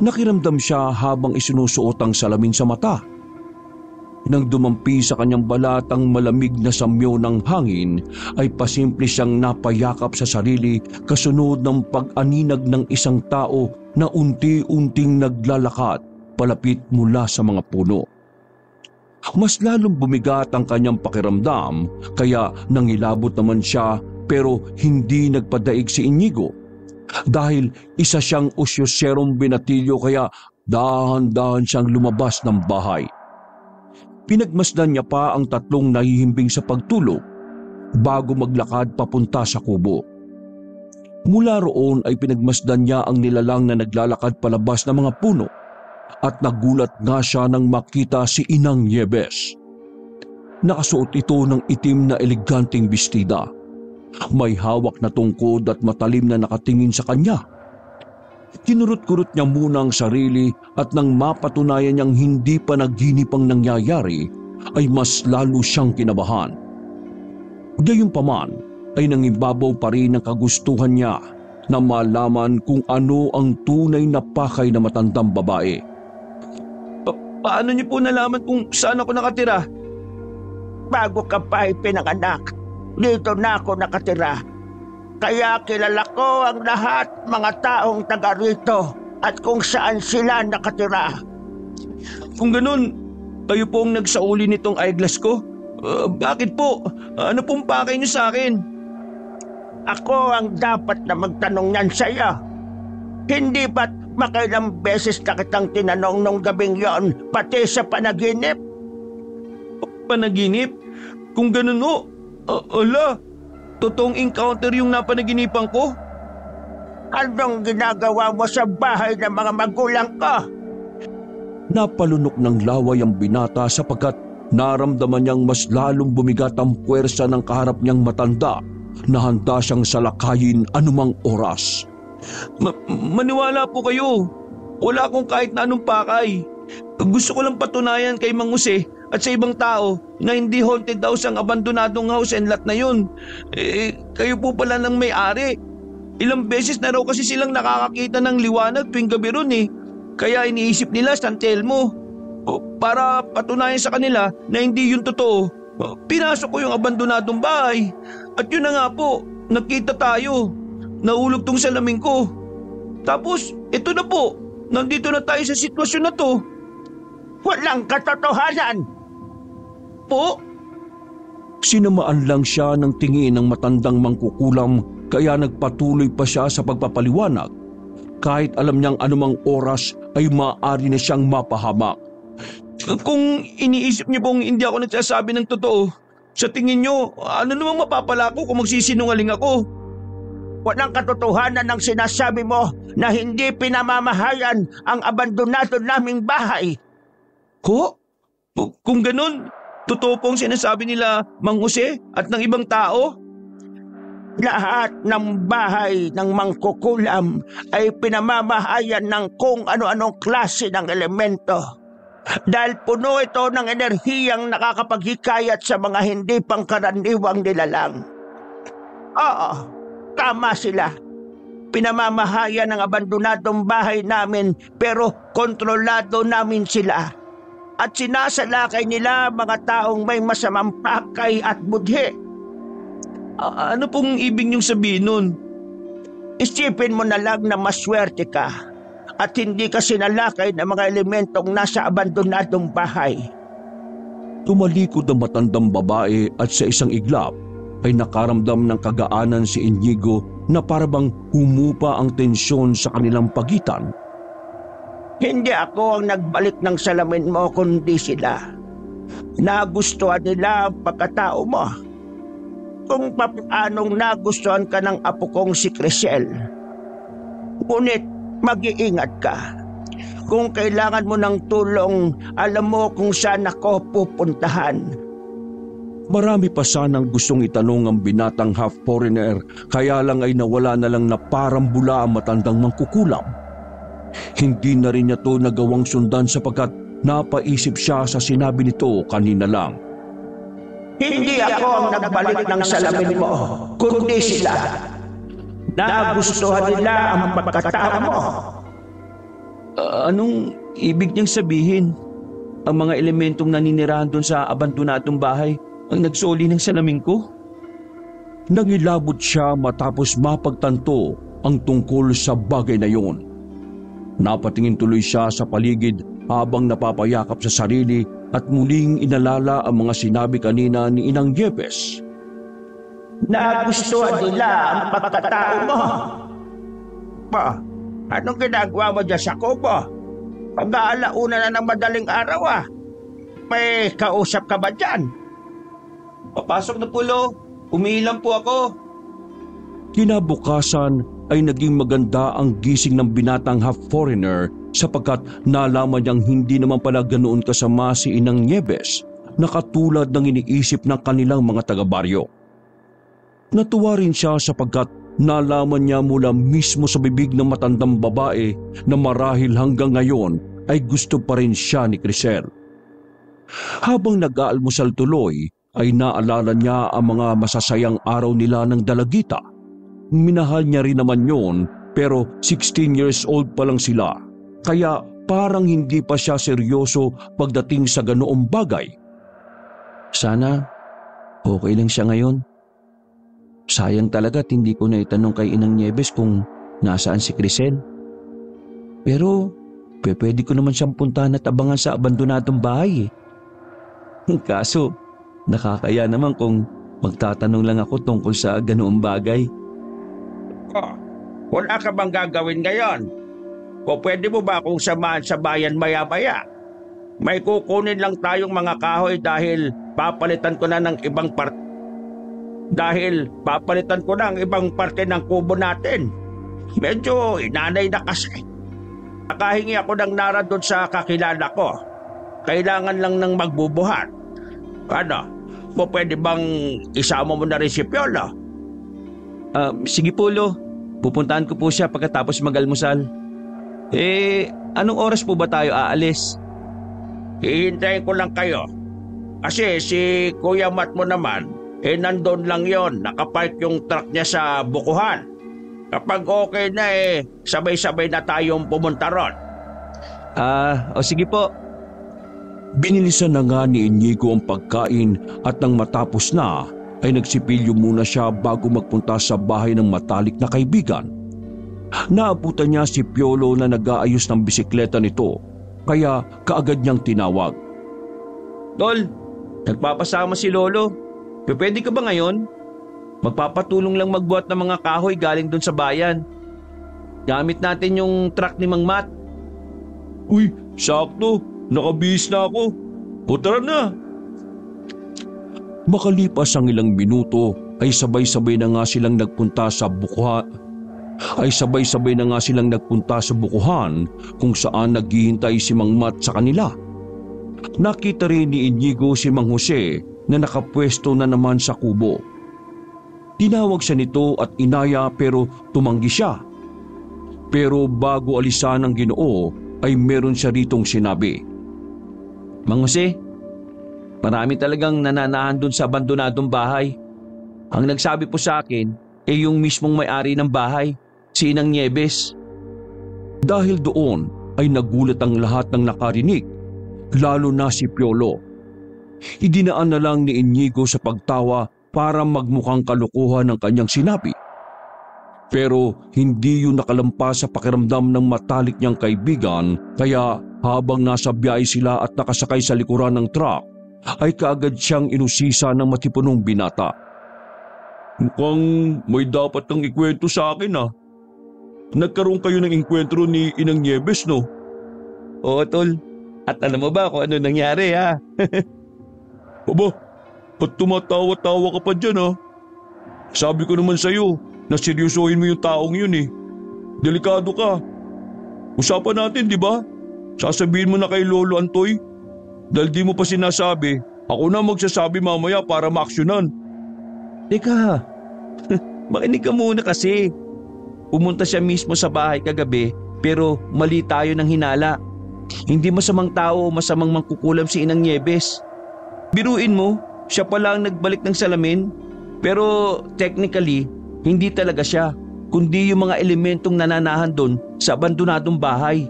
Nakiramdam siya habang isinusuot ang salamin sa mata. Nang dumampi sa kanyang balat ang malamig na samyo ng hangin, ay pasimple siyang napayakap sa sarili kasunod ng pag-aninag ng isang tao na unti-unting naglalakad palapit mula sa mga puno. Mas lalong bumigat ang kanyang pakiramdam kaya nangilabot naman siya pero hindi nagpadaig si Inigo. Dahil isa siyang usyoserong binatilyo kaya dahan-dahan siyang lumabas ng bahay. Pinagmasdan niya pa ang tatlong nahihimbing sa pagtulog bago maglakad papunta sa kubo. Mula roon ay pinagmasdan niya ang nilalang na naglalakad palabas ng mga puno at nagulat nga siya nang makita si Inang Yebes. Nakasuot ito ng itim na eleganteng bestida. May hawak na tungkod at matalim na nakatingin sa kanya. Kinurot-kurot niya muna ang sarili at nang mapatunayan niyang hindi pa naginip ang nangyayari, ay mas lalo siyang kinabahan. Gayunpaman ay nangibabaw pa rin ang kagustuhan niya na malaman kung ano ang tunay na pakay na matandang babae. Pa- paano niyo po nalaman kung saan ako nakatira? Bago ka pa ipinanganak, dito na ako nakatira. Kaya kilala ko ang lahat mga taong taga rito at kung saan sila nakatira. Kung ganun, kayo po ang nagsauli nitong eyeglass ko? Uh, bakit po? Ano pong pakay niyo sa akin? Ako ang dapat na magtanong niyan sa iyo. Hindi ba't makailang beses na kitang tinanong nung gabing yon, pati sa panaginip? Panaginip? Kung ganun o, uh, ala, totoong encounter yung napanaginipan ko? Anong ginagawa mo sa bahay ng mga magulang ko? Napalunok ng laway ang binata sapagkat naramdaman niyang mas lalong bumigat ang puwersa ng kaharap niyang matanda na handa siyang salakayin anumang oras. Ma- maniwala po kayo. Wala akong kahit na anong pakay. Gusto ko lang patunayan kay Mang Jose at sa ibang tao na hindi haunted house ang abandonadong house and lot na yun. Eh, kayo po pala ng may-ari. Ilang beses na raw kasi silang nakakakita ng liwanag tuwing gabi ron eh. Kaya iniisip nila San Telmo. O, Para patunayan sa kanila na hindi yun totoo. Pinasok ko yung abandonadong bahay. At yun na nga po, nakita tayo. Naulog tong salamin ko. Tapos, ito na po. Nandito na tayo sa sitwasyon na to. Walang katotohanan! Po, Sinamaan lang siya ng tingin ng matandang mangkukulam kaya nagpatuloy pa siya sa pagpapaliwanag. Kahit alam niyang anumang oras ay maaari na siyang mapahamak. kung iniisip niyo pong hindi ako nagsasabi ng totoo, sa tingin niyo, ano namang mapapala ko kung magsisinungaling ako? Walang katotohanan ng sinasabi mo na hindi pinamamahayan ang abandonado naming bahay. Ko? Kung ganun, totoo pong sinasabi nila Mang Jose at ng ibang tao? Lahat ng bahay ng mangkukulam ay pinamamahayan ng kung ano-anong klase ng elemento. Dahil puno ito ng enerhiyang nakakapaghikayat sa mga hindi pangkaraniwang nilalang. Oo, tama sila. Pinamamahayan ng abandonadong bahay namin pero kontrolado namin sila. At sinasalakay nila mga taong may masamang pakay at budhi. A- ano pong ibig niyong sabihin nun? Isipin mo na lang na maswerte ka at hindi ka sinalakay ng mga elementong nasa abandonadong bahay. Tumalikod ang matandang babae at sa isang iglap ay nakaramdam ng kagaanan si Inigo na parabang humupa ang tensyon sa kanilang pagitan. Hindi ako ang nagbalik ng salamin mo kundi sila. Nagustuhan nila ang pagkatao mo. Kung paanong nagustuhan ka ng apo kong si Crisel. Ngunit mag-iingat ka. Kung kailangan mo ng tulong, alam mo kung saan ako pupuntahan. Marami pa sanang gustong itanong ang binatang half-foreigner kaya lang ay nawala na lang na parang bula ang matandang mangkukulam. Hindi na rin niya to nagawang sundan sapagkat napaisip siya sa sinabi nito kanina lang. Hindi ako ang nagbalik ng salamin mo, kundi sila. Nagustuhan nila ang pagkatao mo. Ah, anong ibig niyang sabihin? Ang mga elementong naninirahan doon sa abandonadong bahay ang nagsoli ng salamin ko? Nangilabot siya matapos mapagtanto ang tungkol sa bagay na yon. Napatingin tuloy siya sa paligid habang napapayakap sa sarili at muling inalala ang mga sinabi kanina ni Inang Yepes. Nagustuhan nila ang pagkatao mo. Pa, anong ginagawa mo dyan sa kubo? Pag-aalauna na ng madaling araw ah. May kausap ka ba dyan? Papasok na po, Lo. Umiilang po ako. Kinabukasan ay naging maganda ang gising ng binatang half-foreigner sapagkat nalaman niyang hindi naman pala ganoon kasama si Inang Nieves na katulad ng iniisip ng kanilang mga taga-baryo. Natuwa rin siya sapagkat nalaman niya mula mismo sa bibig ng matandang babae na marahil hanggang ngayon ay gusto pa rin siya ni Crisel. Habang nag-aalmusal tuloy ay naalala niya ang mga masasayang araw nila ng dalagita. Minahal niya rin naman yon pero 16 years old pa lang sila kaya parang hindi pa siya seryoso pagdating sa ganoong bagay. Sana okay lang siya ngayon. Sayang talaga at hindi ko na itanong kay Inang Nieves kung nasaan si Crisel. Pero pe- pwede ko naman siyang puntahan at abangan sa abandonadong bahay eh. Kaso nakakaya naman kung magtatanong lang ako tungkol sa ganoong bagay. Oh, wala ka bang gagawin ngayon? O pwede mo ba akong samahan sa bayan maya-maya? May kukunin lang tayong mga kahoy dahil papalitan ko na ng ibang part dahil papalitan ko na ang ibang parte ng kubo natin. Medyo inanay na kasi. Nakahingi ako ng nara doon sa kakilala ko. Kailangan lang ng magbubuhat. Ano? Po pwede bang isama mo na rin si Piolo? Ah, sige po, Lo. Pupuntahan ko po siya pagkatapos mag-almusal. Eh, anong oras po ba tayo aalis? Hihintayin ko lang kayo. Kasi si Kuya Mat mo naman, eh nandun lang yon nakapark yung truck niya sa bukuhan. Kapag okay na eh, sabay-sabay na tayong pumunta ron. Ah, o sige po. Binilisan na nga ni Inigo ang pagkain at nang matapos na ay nagsipilyo muna siya bago magpunta sa bahay ng matalik na kaibigan. Naabutan niya si Piolo na nag-aayos ng bisikleta nito kaya kaagad niyang tinawag. Tol, nagpapasama si Lolo. Pwede ka ba ngayon? Magpapatulong lang magbuhat ng mga kahoy galing doon sa bayan. Gamit natin yung truck ni Mang Mat. Uy, sakto. Nakabihis na ako. O na. Makalipas ang ilang minuto ay sabay-sabay na nga silang nagpunta sa bukuha ay sabay-sabay na nga silang nagpunta sa bukuhan kung saan naghihintay si Mang Mat sa kanila. Nakita rin ni Inigo si Mang Jose na nakapwesto na naman sa kubo. Tinawag siya nito at inaya pero tumanggi siya. Pero bago alisan ng ginoo ay meron siya ritong sinabi. Mang Jose, marami talagang nananahan doon sa abandonadong bahay. Ang nagsabi po sa akin ay yung mismong may-ari ng bahay, si Inang Nieves. Dahil doon ay nagulat ang lahat ng nakarinig, lalo na si Piolo. Idinaan na lang ni Inigo sa pagtawa para magmukhang kalukuhan ng kanyang sinabi. Pero hindi yun nakalampas sa pakiramdam ng matalik niyang kaibigan kaya habang nasa biyahe sila at nakasakay sa likuran ng truck ay kaagad siyang inusisa ng matipunong binata. Mukhang may dapat kang ikwento sa akin ah. Nagkaroon kayo ng enkwentro ni Inang Nieves no? Oo, Tol. At alam mo ba kung ano nangyari ha? Aba, ba't tumatawa-tawa ka pa dyan ha? Sabi ko naman sa'yo na seryosohin mo yung taong yun eh. Delikado ka. Usapan natin, di ba? Sasabihin mo na kay Lolo Antoy. Dahil di mo pa sinasabi, ako na magsasabi mamaya para maaksyonan. Teka, makinig ka muna kasi. Pumunta siya mismo sa bahay kagabi pero mali tayo ng hinala. Hindi masamang tao o masamang mangkukulam si Inang Nieves. Biruin mo, siya pala ang nagbalik ng salamin. Pero technically, hindi talaga siya, kundi yung mga elementong nananahan doon sa abandonadong bahay.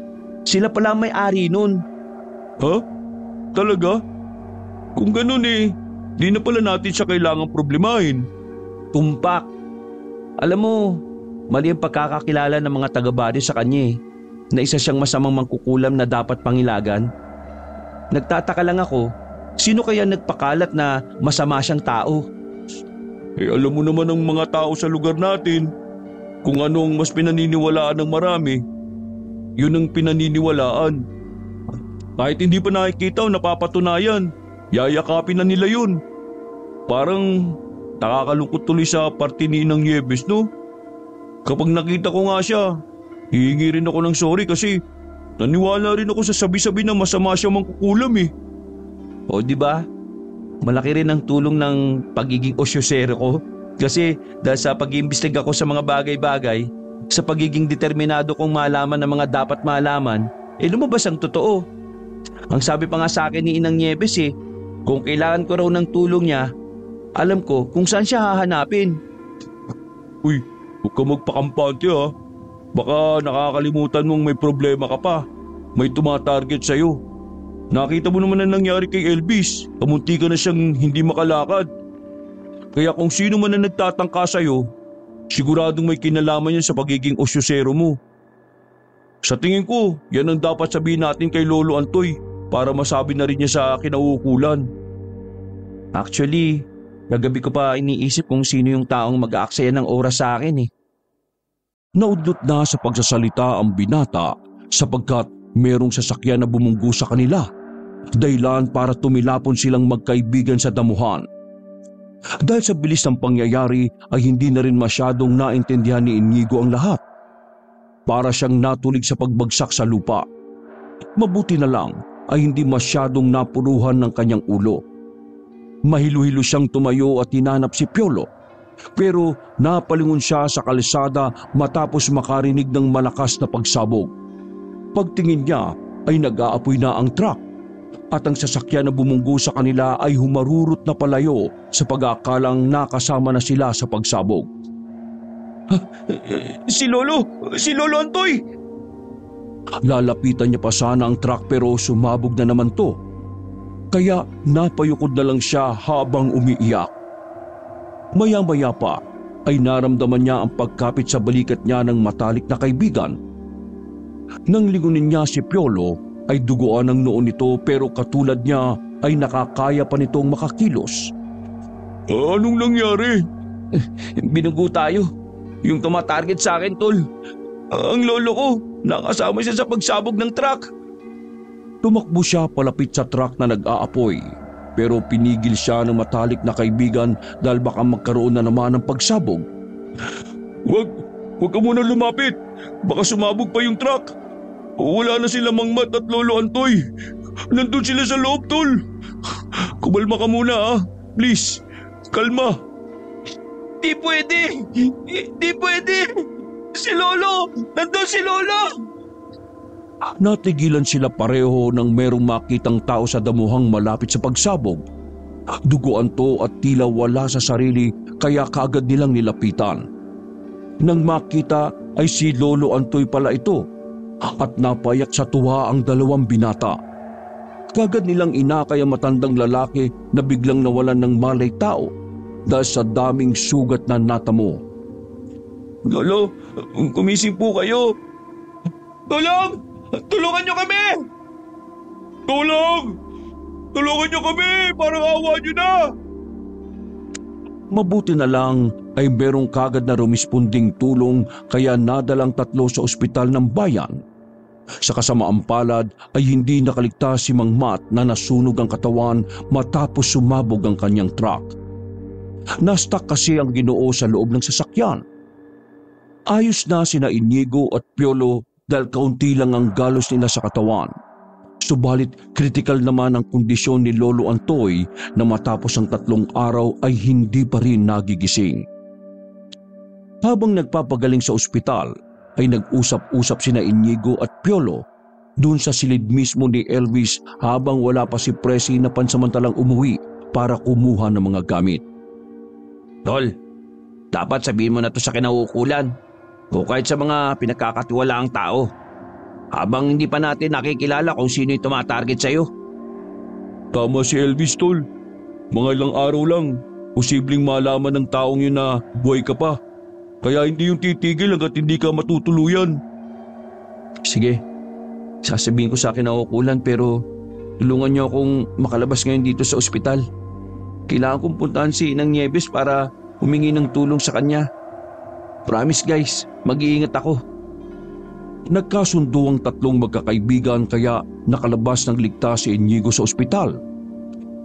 Sila pala may-ari nun. Ha? Talaga? Kung ganun eh, di na pala natin siya kailangang problemahin. Tumpak. Alam mo, mali ang pagkakakilala ng mga taga-body sa kanya eh, na isa siyang masamang mangkukulam na dapat pangilagan. Nagtataka lang ako, sino kaya nagpakalat na masama siyang tao? Eh alam mo naman ang mga tao sa lugar natin, kung anong mas pinaniniwalaan ng marami, yun ang pinaniniwalaan. Kahit hindi pa nakikita o napapatunayan, yayakapin na nila yun. Parang nakakalungkot tuloy sa parte ni Inang Nieves, no? Kapag nakita ko nga siya, hihingi rin ako ng sorry kasi naniwala rin ako sa sabi-sabi na masama siya mangkukulam eh. O di ba? Malaki rin ang tulong ng pagiging osyosero ko. Kasi dahil sa pag-iimbestiga ko sa mga bagay-bagay, sa pagiging determinado kong malaman ng mga dapat malaman, eh lumabas ang totoo. Ang sabi pa nga sa akin ni Inang Nieves eh, kung kailangan ko raw ng tulong niya, alam ko kung saan siya hahanapin. Uy, huwag ka magpakampante ha. Baka nakakalimutan mong may problema ka pa. May tumatarget sa'yo. Nakita mo naman ang nangyari kay Elvis. Kamunti ka na siyang hindi makalakad. Kaya kung sino man na nagtatangka sa'yo, siguradong may kinalaman yan sa pagiging osyosero mo. Sa tingin ko, yan ang dapat sabihin natin kay Lolo Antoy para masabi na rin niya sa kinauukulan. Actually, kagabi ko pa iniisip kung sino yung taong mag-aaksaya ng oras sa akin eh. Naudlot na sa pagsasalita ang binata sapagkat merong sasakyan na bumunggo sa kanila. Dahilan para tumilapon silang magkaibigan sa damuhan. Dahil sa bilis ng pangyayari ay hindi na rin masyadong naintindihan ni Inigo ang lahat. Para siyang natulig sa pagbagsak sa lupa. Mabuti na lang ay hindi masyadong napuruhan ng kanyang ulo. Mahilo-hilo siyang tumayo at hinanap si Piolo. Pero napalingon siya sa kalsada matapos makarinig ng malakas na pagsabog. Pagtingin niya ay nag-aapoy na ang truck at ang sasakyan na bumunggo sa kanila ay humarurot na palayo sa pag-aakalang nakasama na sila sa pagsabog. Si Lolo! Si Lolo Antoy! Lalapitan niya pa sana ang truck pero sumabog na naman to. Kaya napayukod na lang siya habang umiiyak. Maya-maya pa ay naramdaman niya ang pagkapit sa balikat niya ng matalik na kaibigan. Nang lingunin niya si Piolo ay duguan ang noon nito pero katulad niya ay nakakaya pa nitong makakilos. Anong nangyari? Binugo tayo. Yung tumatarget sa akin, tol. Ang lolo ko, nakasama siya sa pagsabog ng truck. Tumakbo siya palapit sa truck na nag-aapoy pero pinigil siya ng matalik na kaibigan dahil baka magkaroon na naman ng pagsabog. Wag, wag ka muna lumapit. Baka sumabog pa yung truck. Wala na sila Mang Mat at Lolo Antoy. Nandun sila sa loob, tol. Kumalma ka muna ah. Please, kalma. Di pwede! Di, di pwede! Si Lolo! Nandun si Lolo! Natigilan sila pareho nang merong makitang tao sa damuhang malapit sa pagsabog. Duguan to at tila wala sa sarili kaya kaagad nilang nilapitan. Nang makita ay si Lolo Antoy pala ito at napayak sa tuwa ang dalawang binata. Kagad nilang inakay ang matandang lalaki na biglang nawalan ng malay tao dahil sa daming sugat na natamo. Lolo, kumising po kayo. Tulong! Tulungan niyo kami! Tulong! Tulungan niyo kami! Parang awa niyo na! Mabuti na lang ay merong kagad na rumispunding tulong kaya nadalang tatlo sa ospital ng bayan. Sa kasamaang palad ay hindi nakaligtas si Mang Mat na nasunog ang katawan matapos sumabog ang kanyang truck. Nastak kasi ang ginoo sa loob ng sasakyan. Ayos na sina Inigo at Piolo dahil kaunti lang ang galos nila sa katawan. Subalit kritikal naman ang kondisyon ni Lolo Antoy na matapos ang tatlong araw ay hindi pa rin nagigising. Habang nagpapagaling sa ospital ay nag-usap-usap sina Inigo at Piolo doon sa silid mismo ni Elvis habang wala pa si Presi na pansamantalang umuwi para kumuha ng mga gamit. Tol, dapat sabihin mo na to sa kinauukulan o kahit sa mga pinagkakatiwalaang tao. Habang hindi pa natin nakikilala kung sino yung tumatarget sa'yo. Tama si Elvis, tol. Mga ilang araw lang, posibleng malaman ng taong yun na buhay ka pa. Kaya hindi yung titigil hanggat hindi ka matutuluyan. Sige, sasabihin ko sa akin na ukulan pero tulungan niyo akong makalabas ngayon dito sa ospital. Kailangan kong puntahan si Inang Nieves para humingi ng tulong sa kanya. Promise guys, mag-iingat ako. Nagkasundo ang tatlong magkakaibigan kaya nakalabas ng ligtas si Inigo sa ospital.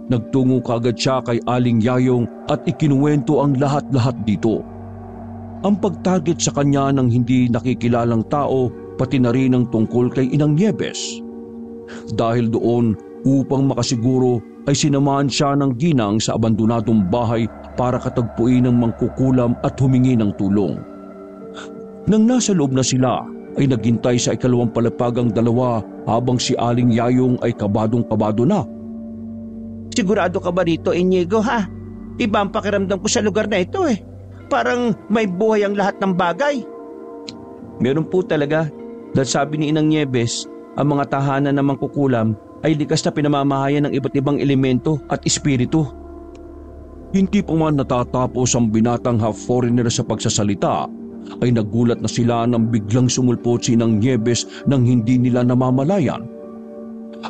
Nagtungo kagad siya kay Aling Yayong at ikinuwento ang lahat-lahat dito. Ang pagtarget sa kanya ng hindi nakikilalang tao pati na rin ang tungkol kay Inang Nieves. Dahil doon upang makasiguro ay sinamahan siya ng ginang sa abandonadong bahay para katagpuin ng mangkukulam at humingi ng tulong. Nang nasa loob na sila ay naghintay sa ikalawang palapagang dalawa habang si Aling Yayong ay kabadong-kabado na. Sigurado ka ba rito, Inigo, ha? Iba ang pakiramdam ko sa lugar na ito eh. Parang may buhay ang lahat ng bagay. Meron po talaga. Dahil sabi ni Inang Nieves, ang mga tahanan ng mangkukulam ay likas na pinamamahayan ng iba't ibang elemento at espiritu. Hindi pa man natatapos ang binatang half-foreigner sa pagsasalita ay nagulat na sila nang biglang sumulpot si Nang Nieves nang hindi nila namamalayan.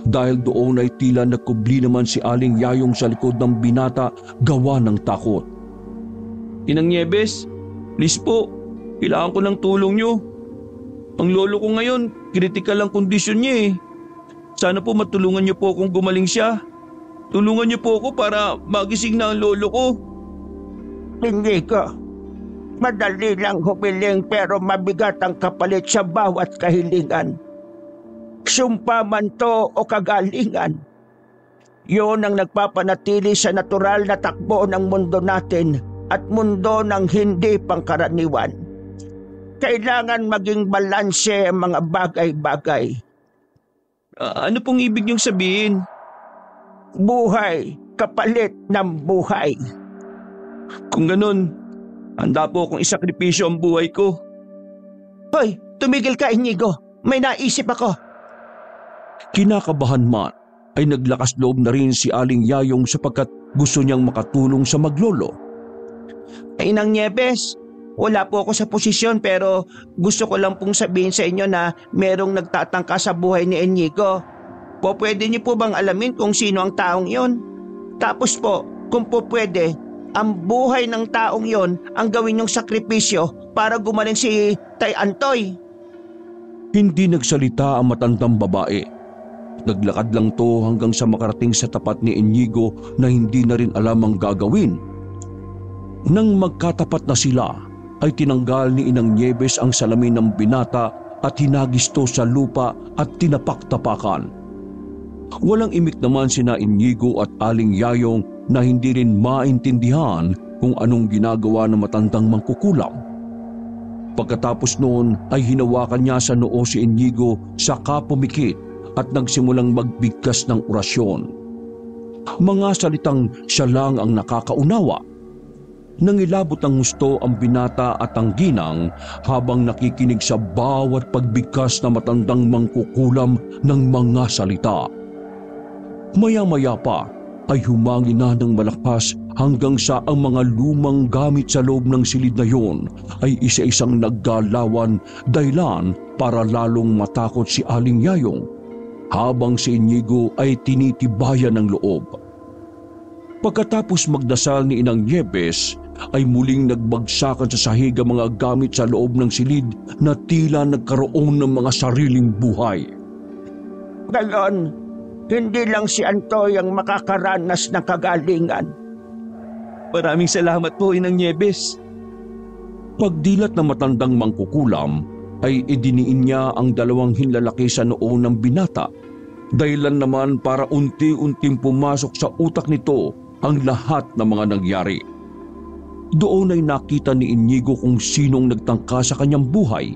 Dahil doon ay tila nagkubli naman si Aling Yayong sa likod ng binata gawa ng takot. Inang Nieves, please po, kailangan ko ng tulong nyo. Ang lolo ko ngayon, critical ang kondisyon niya eh. Sana po matulungan niyo po akong gumaling siya. Tulungan niyo po ako para magising na ang lolo ko. Hindi ko. Madali lang humiling pero mabigat ang kapalit sa bawat kahilingan. Sumpa man to o kagalingan. Yun ang nagpapanatili sa natural na takbo ng mundo natin at mundo ng hindi pangkaraniwan. Kailangan maging balanse ang mga bagay-bagay. Ah, ano pong ibig niyong sabihin? Buhay, kapalit ng buhay. Kung ganun, handa po akong isakripisyo ang buhay ko. Hoy, tumigil ka Inigo. May naisip ako. Kinakabahan man ay naglakas loob na rin si Aling Yayong sapagkat gusto niyang makatulong sa maglolo. Ay nang Nieves, wala po ako sa posisyon pero gusto ko lang pong sabihin sa inyo na merong nagtatangka sa buhay ni Inigo. Po pwede niyo po bang alamin kung sino ang taong yon? Tapos po, kung po pwede, ang buhay ng taong yon ang gawin yung sakripisyo para gumaling si Tay Antoy. Hindi nagsalita ang matandang babae. Naglakad lang to hanggang sa makarating sa tapat ni Inigo na hindi na rin alam ang gagawin. Nang magkatapat na sila, ay tinanggal ni Inang Nieves ang salamin ng binata at hinagisto sa lupa at tinapak-tapakan. Walang imik naman sina Inigo at Aling Yayong na hindi rin maintindihan kung anong ginagawa ng matandang mangkukulam. Pagkatapos noon ay hinawakan niya sa noo si Inigo sa kapumikit at nagsimulang magbigkas ng orasyon. Mga salitang siya lang ang nakakaunawa. Nangilabot ng gusto ang binata at ang ginang habang nakikinig sa bawat pagbigkas na matandang mangkukulam ng mga salita. Maya-maya pa ay humangin na ng malakas hanggang sa ang mga lumang gamit sa loob ng silid na yon ay isa-isang naggalawan dahilan para lalong matakot si Aling Yayong habang si Inigo ay tinitibayan ng loob. Pagkatapos magdasal ni Inang Nieves ay muling nagbagsakan sa sahig ang mga gamit sa loob ng silid na tila nagkaroon ng mga sariling buhay. Gayon, hindi lang si Antoy ang makakaranas ng kagalingan. Maraming salamat po Inang Nieves. Pagdilat ng matandang mangkukulam ay idiniin niya ang dalawang hinlalaki sa noo ng binata. Dahilan naman para unti-unting pumasok sa utak nito ang lahat ng mga nangyari. Doon ay nakita ni Inigo kung sinong nagtangka sa kanyang buhay.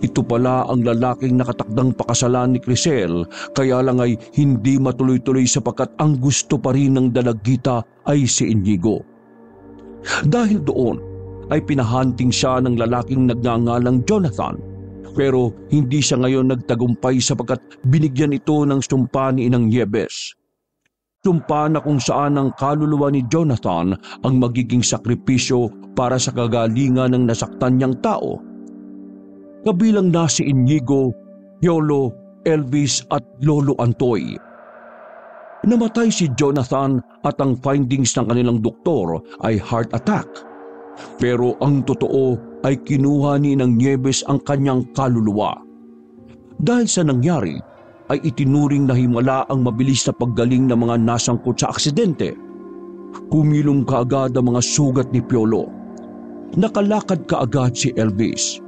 Ito pala ang lalaking nakatakdang pakasalan ni Crisel kaya lang ay hindi matuloy-tuloy sapagkat ang gusto pa rin ng dalagita ay si Inigo. Dahil doon ay pinahanting siya ng lalaking nagngangalang Jonathan pero hindi siya ngayon nagtagumpay sapagkat binigyan ito ng sumpa ni Inang Yebes. Sumpa na kung saan ang kaluluwa ni Jonathan ang magiging sakripisyo para sa kagalingan ng nasaktan niyang tao. Kabilang na si Inigo, Yolo, Elvis at Lolo Antoy. Namatay si Jonathan at ang findings ng kanilang doktor ay heart attack. Pero ang totoo ay kinuha ni ng Nieves ang kanyang kaluluwa. Dahil sa nangyari, ay itinuring na himala ang mabilis na paggaling ng mga nasangkot sa aksidente. Kumilong kaagad ang mga sugat ni Piolo. Nakalakad kaagad si Elvis.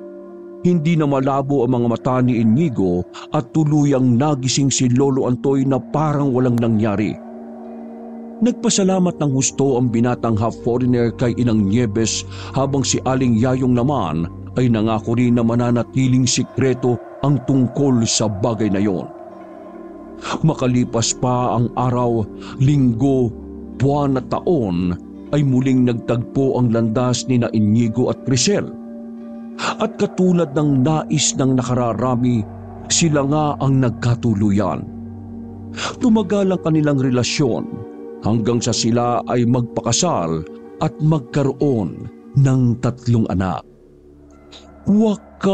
Hindi na malabo ang mga mata ni Inigo at tuluyang nagising si Lolo Antoy na parang walang nangyari. Nagpasalamat ng husto ang binatang half-foreigner kay Inang Nieves habang si Aling Yayong naman ay nangako rin na mananatiling sikreto ang tungkol sa bagay na yon. Makalipas pa ang araw, linggo, buwan at taon ay muling nagtagpo ang landas ni na Inigo at Crisel. At katulad ng nais ng nakararami, sila nga ang nagkatuluyan. Tumagal ang kanilang relasyon hanggang sa sila ay magpakasal at magkaroon ng tatlong anak. Wakas!